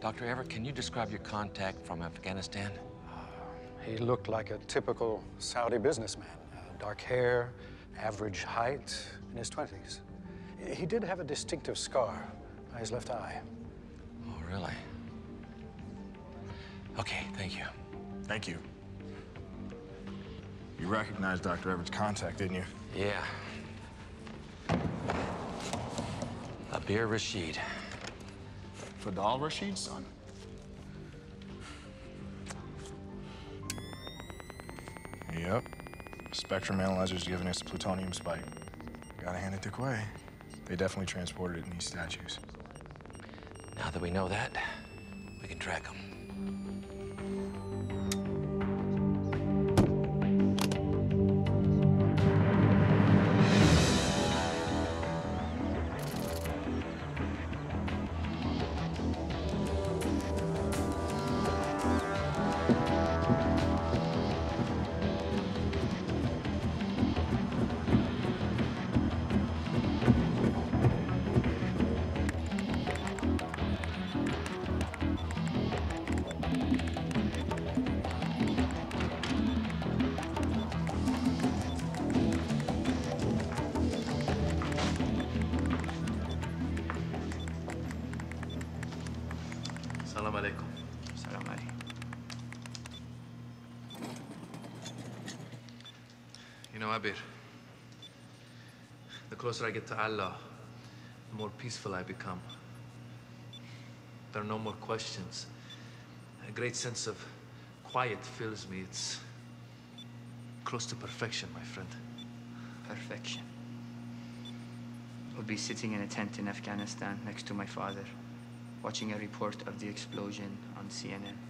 Dr. Everett, can you describe your contact from Afghanistan? He looked like a typical Saudi businessman. Uh, dark hair, average height, in his 20s. He did have a distinctive scar by his left eye. Oh, really? Okay, thank you. Thank you. You recognized Dr. Everett's contact, didn't you? Yeah. Abir Rashid. Fadal Rashid's son? Yep. Spectrum analyzer's giving us a plutonium spike. Gotta hand it to Quay. They definitely transported it in these statues. Now that we know that, we can track them. Closer I get to Allah, the more peaceful I become. There are no more questions. A great sense of quiet fills me. It's close to perfection, my friend. Perfection. I'll be sitting in a tent in Afghanistan next to my father, watching a report of the explosion on CNN.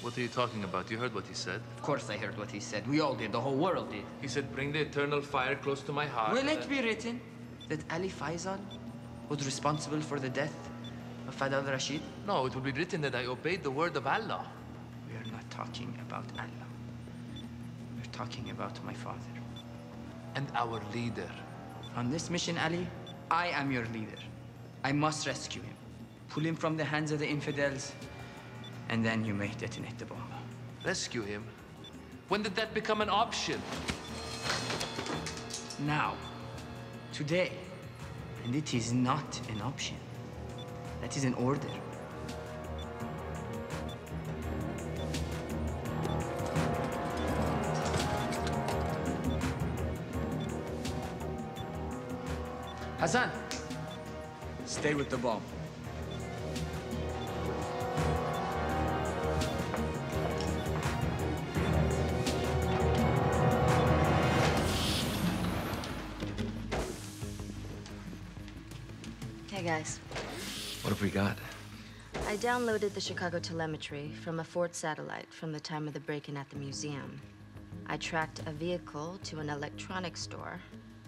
What are you talking about? You heard what he said. Of course I heard what he said. We all did. The whole world did. He said, bring the eternal fire close to my heart. Will it be written that Ali Faisal was responsible for the death of Fadal Rashid? No, it will be written that I obeyed the word of Allah. We are not talking about Allah. We're talking about my father. And our leader. On this mission, Ali, I am your leader. I must rescue him. Pull him from the hands of the infidels, and then you may detonate the bomb. Rescue him? When did that become an option? Now. Today. And it is not an option. That is an order. Hassan, stay with the bomb. Downloaded the Chicago telemetry from a Ford satellite from the time of the break-in at the museum. I tracked a vehicle to an electronics store,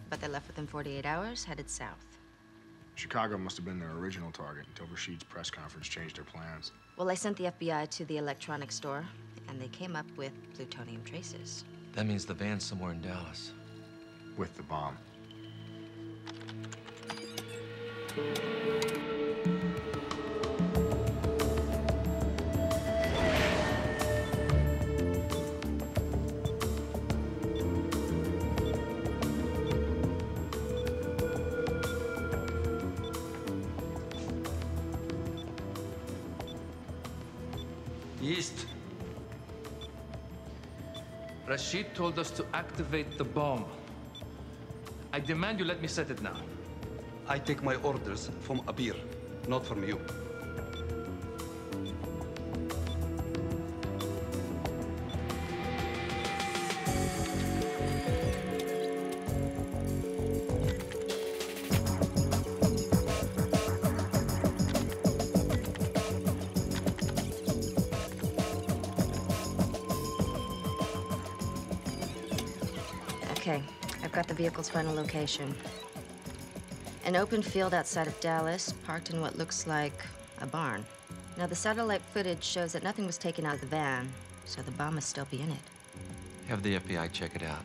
but they left within 48 hours, headed south. Chicago must have been their original target until Rashid's press conference changed their plans. Well, I sent the FBI to the electronics store, and they came up with plutonium traces. That means the van's somewhere in Dallas. With the bomb. East. Rashid told us to activate the bomb. I demand you let me set it now. I take my orders from Abir, not from you. Vehicle's final location. An open field outside of Dallas, parked in what looks like a barn. Now, the satellite footage shows that nothing was taken out of the van, so the bomb must still be in it. Have the FBI check it out.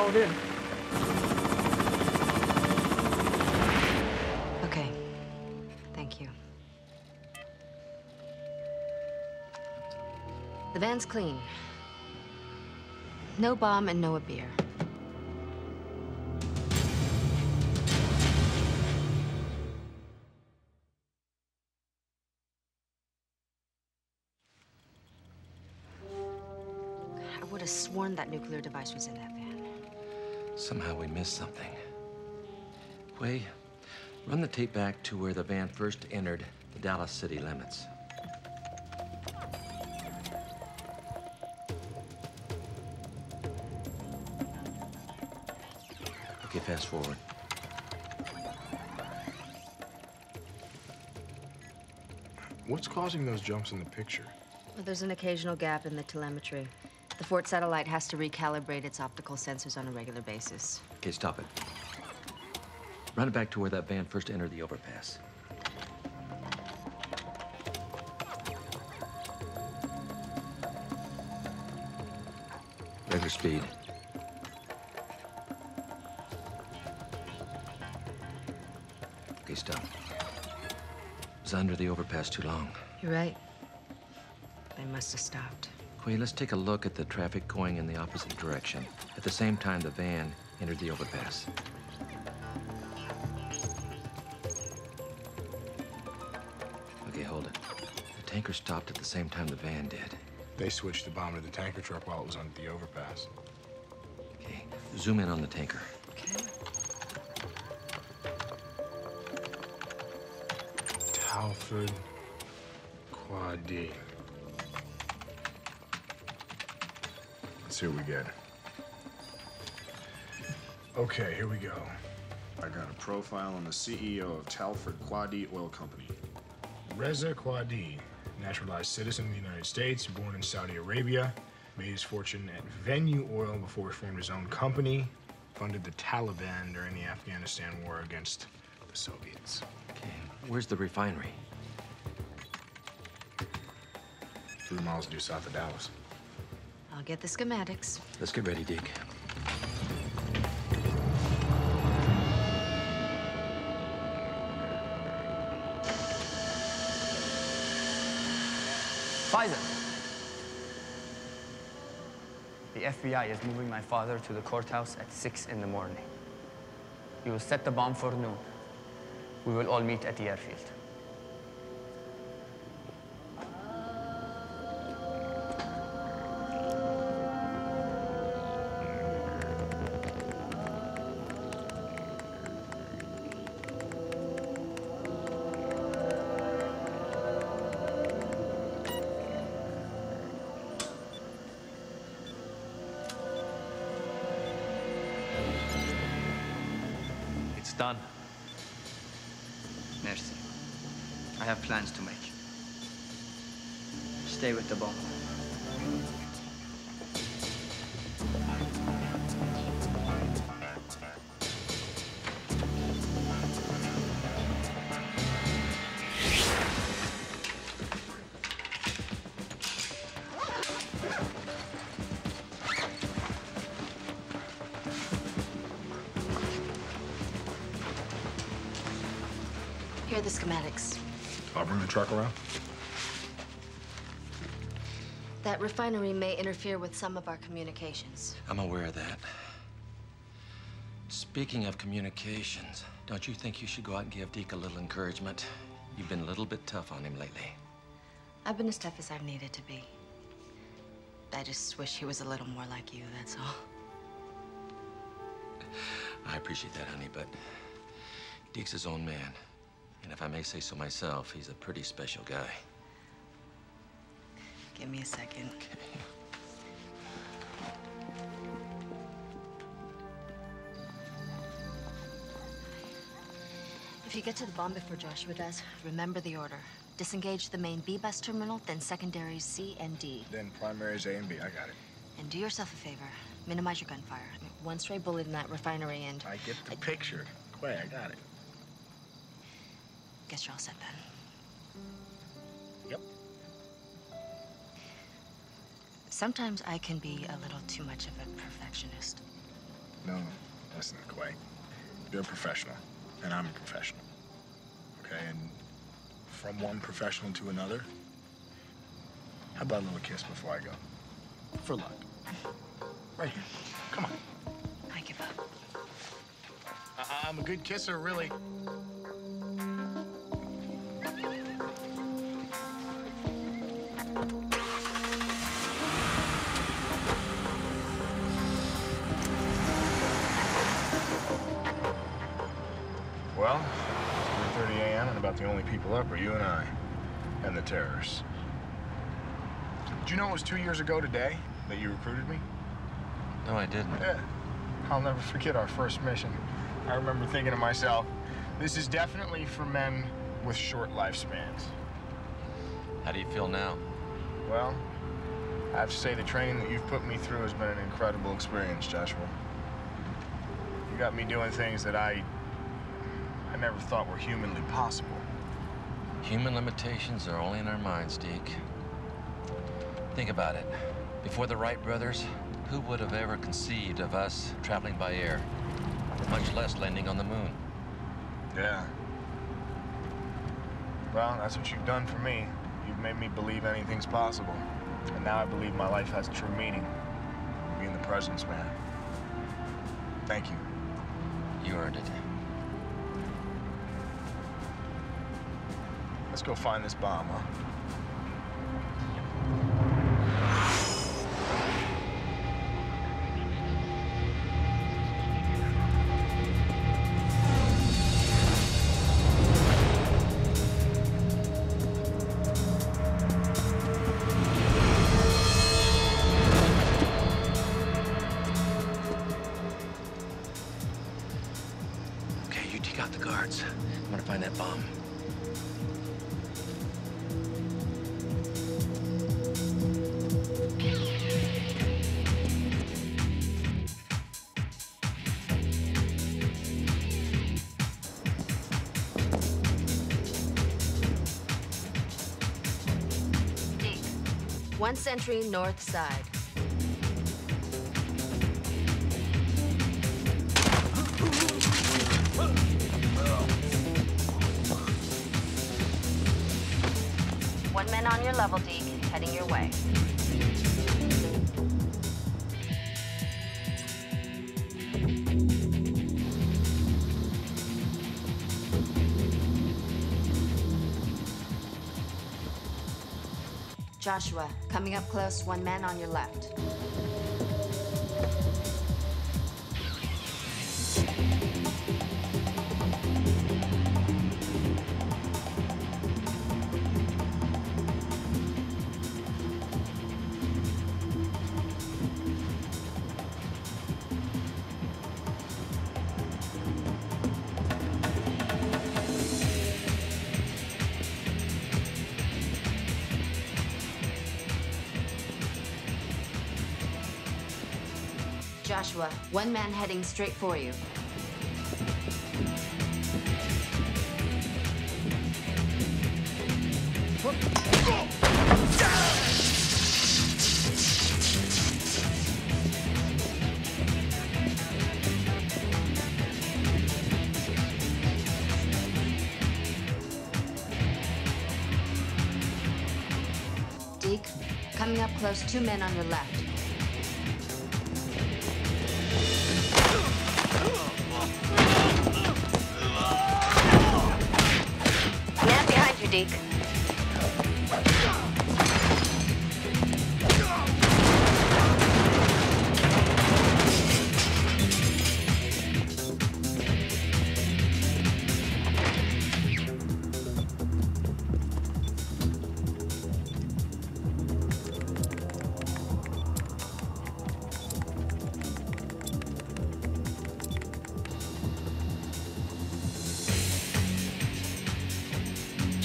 We'll call it in. Okay. Thank you. The van's clean. No bomb and no beer. Missed something. Quay, run the tape back to where the van first entered the Dallas city limits. Okay, fast forward. What's causing those jumps in the picture? Well, there's an occasional gap in the telemetry. The Fort satellite has to recalibrate its optical sensors on a regular basis. Okay, stop it. Run it back to where that van first entered the overpass. Regular speed. Okay, stop. It was under the overpass too long. You're right. They must have stopped. Quay, let's take a look at the traffic going in the opposite direction. At the same time, the van entered the overpass. Okay, hold it. The tanker stopped at the same time the van did. They switched the bomb to the tanker truck while it was under the overpass. Okay, zoom in on the tanker. Okay. Talford Quad D. see what we get. Okay, here we go. I got a profile on the CEO of Talford Quadi Oil Company. Reza Quadi, naturalized citizen of the United States, born in Saudi Arabia, made his fortune at Venue Oil before he formed his own company, funded the Taliban during the Afghanistan war against the Soviets. Okay, where's the refinery? Three miles due south of Dallas. I'll get the schematics. Let's get ready, Deke. Faisal. The FBI is moving my father to the courthouse at 6 in the morning. He will set the bomb for noon. We will all meet at the airfield. Here are the schematics. I'll bring the truck around. That refinery may interfere with some of our communications. I'm aware of that. Speaking of communications, don't you think you should go out and give Deke a little encouragement? You've been a little bit tough on him lately. I've been as tough as I've needed to be. I just wish he was a little more like you, that's all. I appreciate that, honey, but Deke's his own man. And if I may say so myself, he's a pretty special guy. Give me a second. If you get to the bomb before Joshua does, remember the order. Disengage the main B bus terminal, then secondaries C and D. Then primaries A and B. I got it. And do yourself a favor. Minimize your gunfire. One stray bullet in that refinery and I get the picture. Quay, I got it. Guess you're all set then. Yep. Sometimes I can be a little too much of a perfectionist. No. Listen, Quay. You're a professional, and I'm a professional. Okay, and from one professional to another, how about a little kiss before I go? For luck. Right here. Come on. I give up. I- I'm a good kisser, really. Well, it's 3.30 a.m. and about the only people up are you and I, and the terrorists. Did you know it was two years ago today that you recruited me? No, I didn't. Yeah. I'll never forget our first mission. I remember thinking to myself, this is definitely for men with short lifespans. How do you feel now? Well, I have to say the training that you've put me through has been an incredible experience, Joshua. You got me doing things that I never thought were humanly possible. Human limitations are only in our minds, Deke. Think about it. Before the Wright brothers, who would have ever conceived of us traveling by air? Much less landing on the moon. Yeah. Well, that's what you've done for me. You've made me believe anything's possible. And now I believe my life has true meaning. Being the President's man. Thank you. You earned it. Let's go find this bomb, huh? 1 Century North Side. One man on your level, Deke, heading your way. Joshua, coming up close, one man on your left. One man heading straight for you. Deke, coming up close, two men on your left.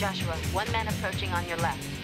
Joshua, one man approaching on your left.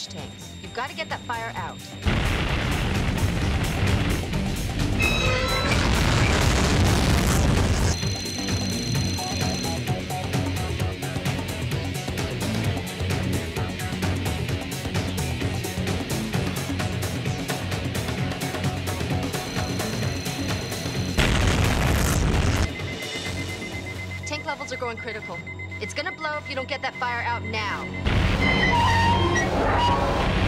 Storage tanks. You've got to get that fire out. Tank levels are going critical. It's gonna blow if you don't get that fire out now. Thank you.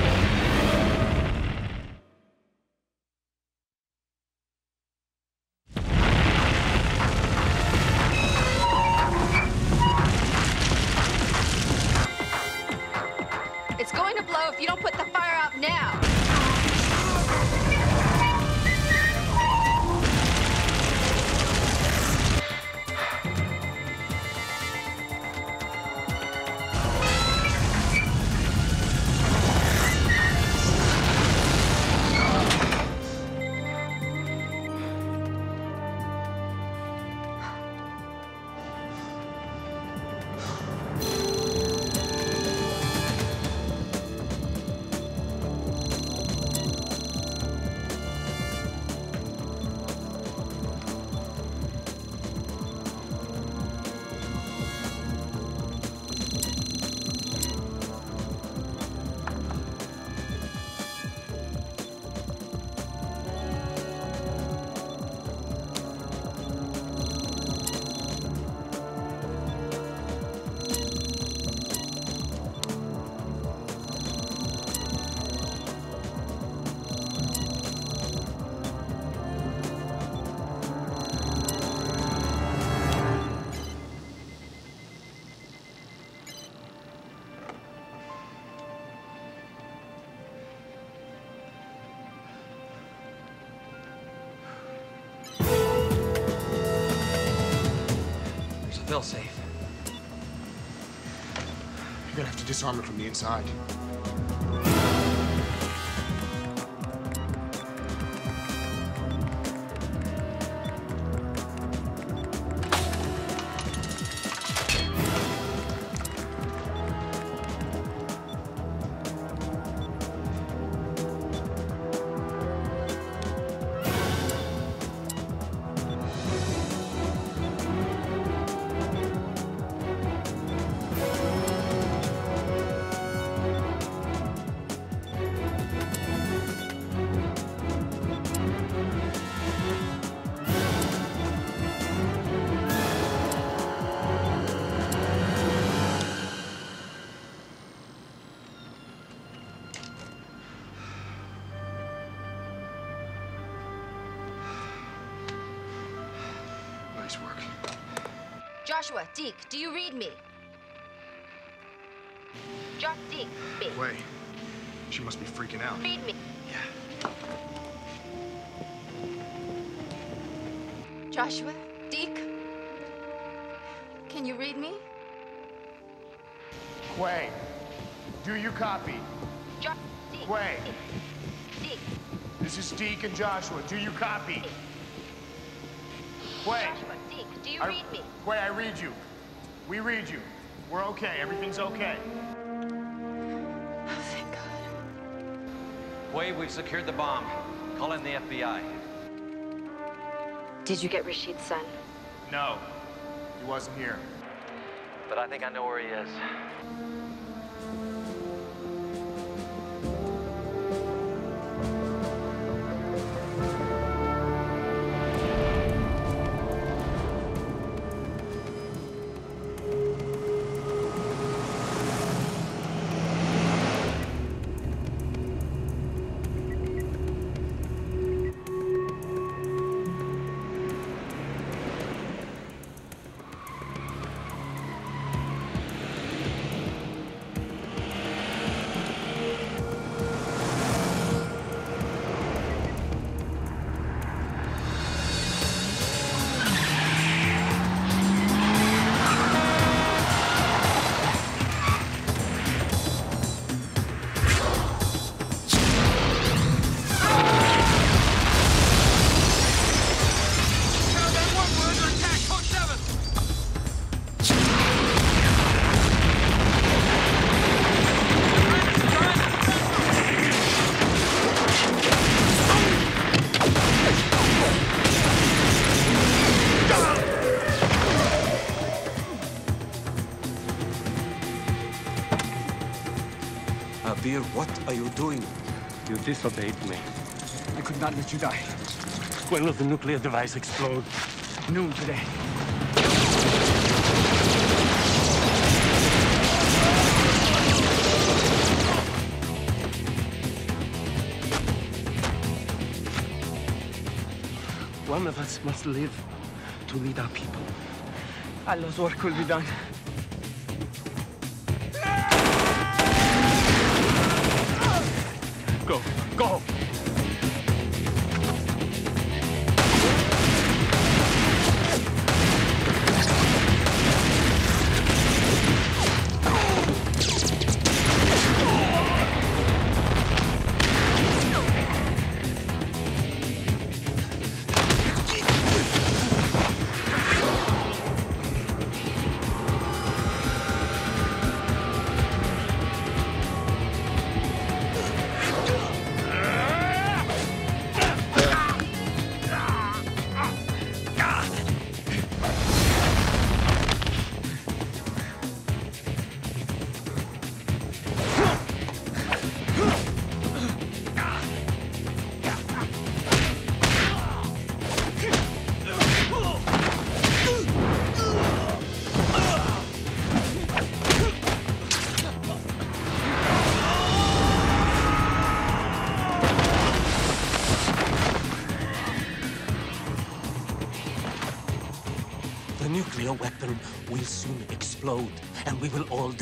Disarm it from the inside. Joshua, Deke, do you read me? Josh, Deke, me. Wait. She must be freaking out. Read me. Yeah. Joshua, Deke, can you read me? Quay, do you copy? Josh, Deke. Quay, Deke. this is Deke and Joshua. Do you copy? Quay, Joshua, Deke, do you I- read me? Quay, I read you. We read you. We're okay. Everything's okay. Oh, thank God. Quay, we've secured the bomb. Call in the FBI. Did you get Rashid's son? No, he wasn't here. But I think I know where he is. What are you doing? You disobeyed me. I could not let you die. When will the nuclear device explode? Noon today. One of us must live to lead our people. Allah's work will be done.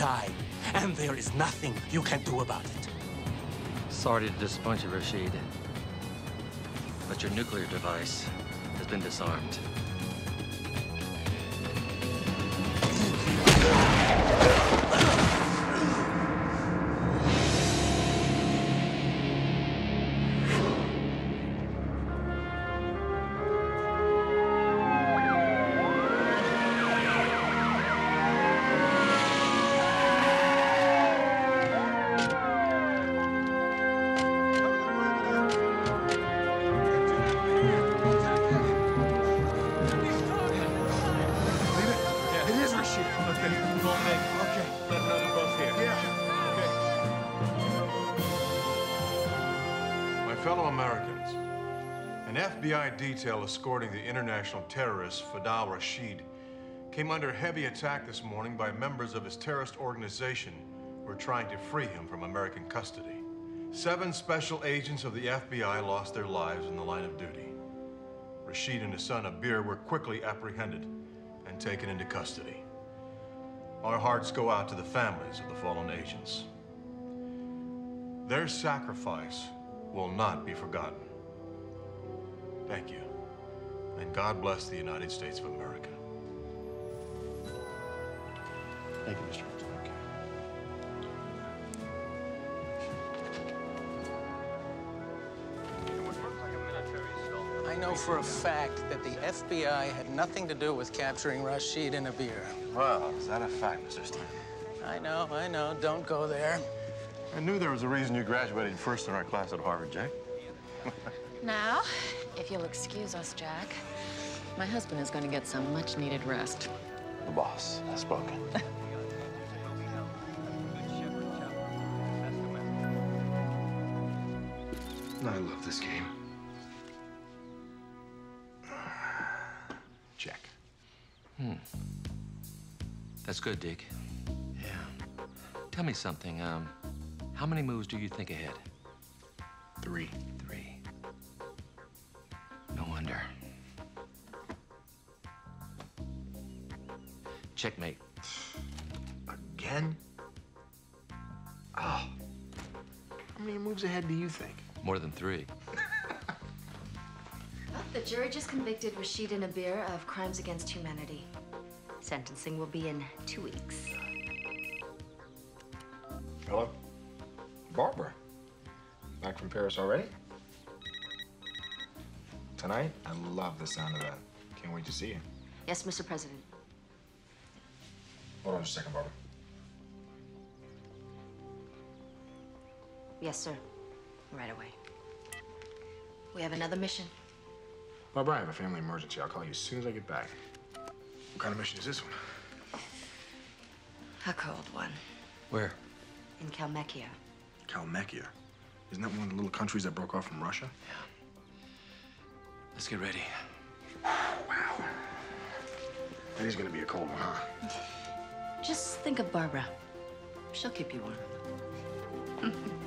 And there is nothing you can do about it. Sorry to disappoint you, Rashid. But your nuclear device has been disarmed. FBI detail escorting the international terrorist Fadal Rashid came under heavy attack this morning by members of his terrorist organization who are trying to free him from American custody. Seven special agents of the FBI lost their lives in the line of duty. Rashid and his son Abir were quickly apprehended and taken into custody. Our hearts go out to the families of the fallen agents. Their sacrifice will not be forgotten. Thank you. And God bless the United States of America. Thank you, Mr. President. I know for a fact that the FBI had nothing to do with capturing Rashid and Abir. Well, is that a fact, Mr. Stein? I know, I know. Don't go there. I knew there was a reason you graduated first in our class at Harvard, Jack. Now, if you'll excuse us, Jack, my husband is going to get some much needed rest. The boss has spoken. *laughs* I love this game. *sighs* Check. Hmm. That's good, Dick. Yeah. Tell me something. Um, how many moves do you think ahead? Three. Three. Well, the jury just convicted Rashid and Abir of crimes against humanity. Sentencing will be in two weeks. Hello? Barbara. Back from Paris already? Tonight? I love the sound of that. Can't wait to see you. Yes, Mr. President. Hold on just a second, Barbara. Yes, sir. Right away. We have another mission. Barbara, I have a family emergency. I'll call you as soon as I get back. What kind of mission is this one? A cold one. Where? In Kalmykia. Kalmykia. Isn't that one of the little countries that broke off from Russia? Yeah. Let's get ready. Wow. That is gonna be a cold one, huh? Just think of Barbara. She'll keep you warm. *laughs*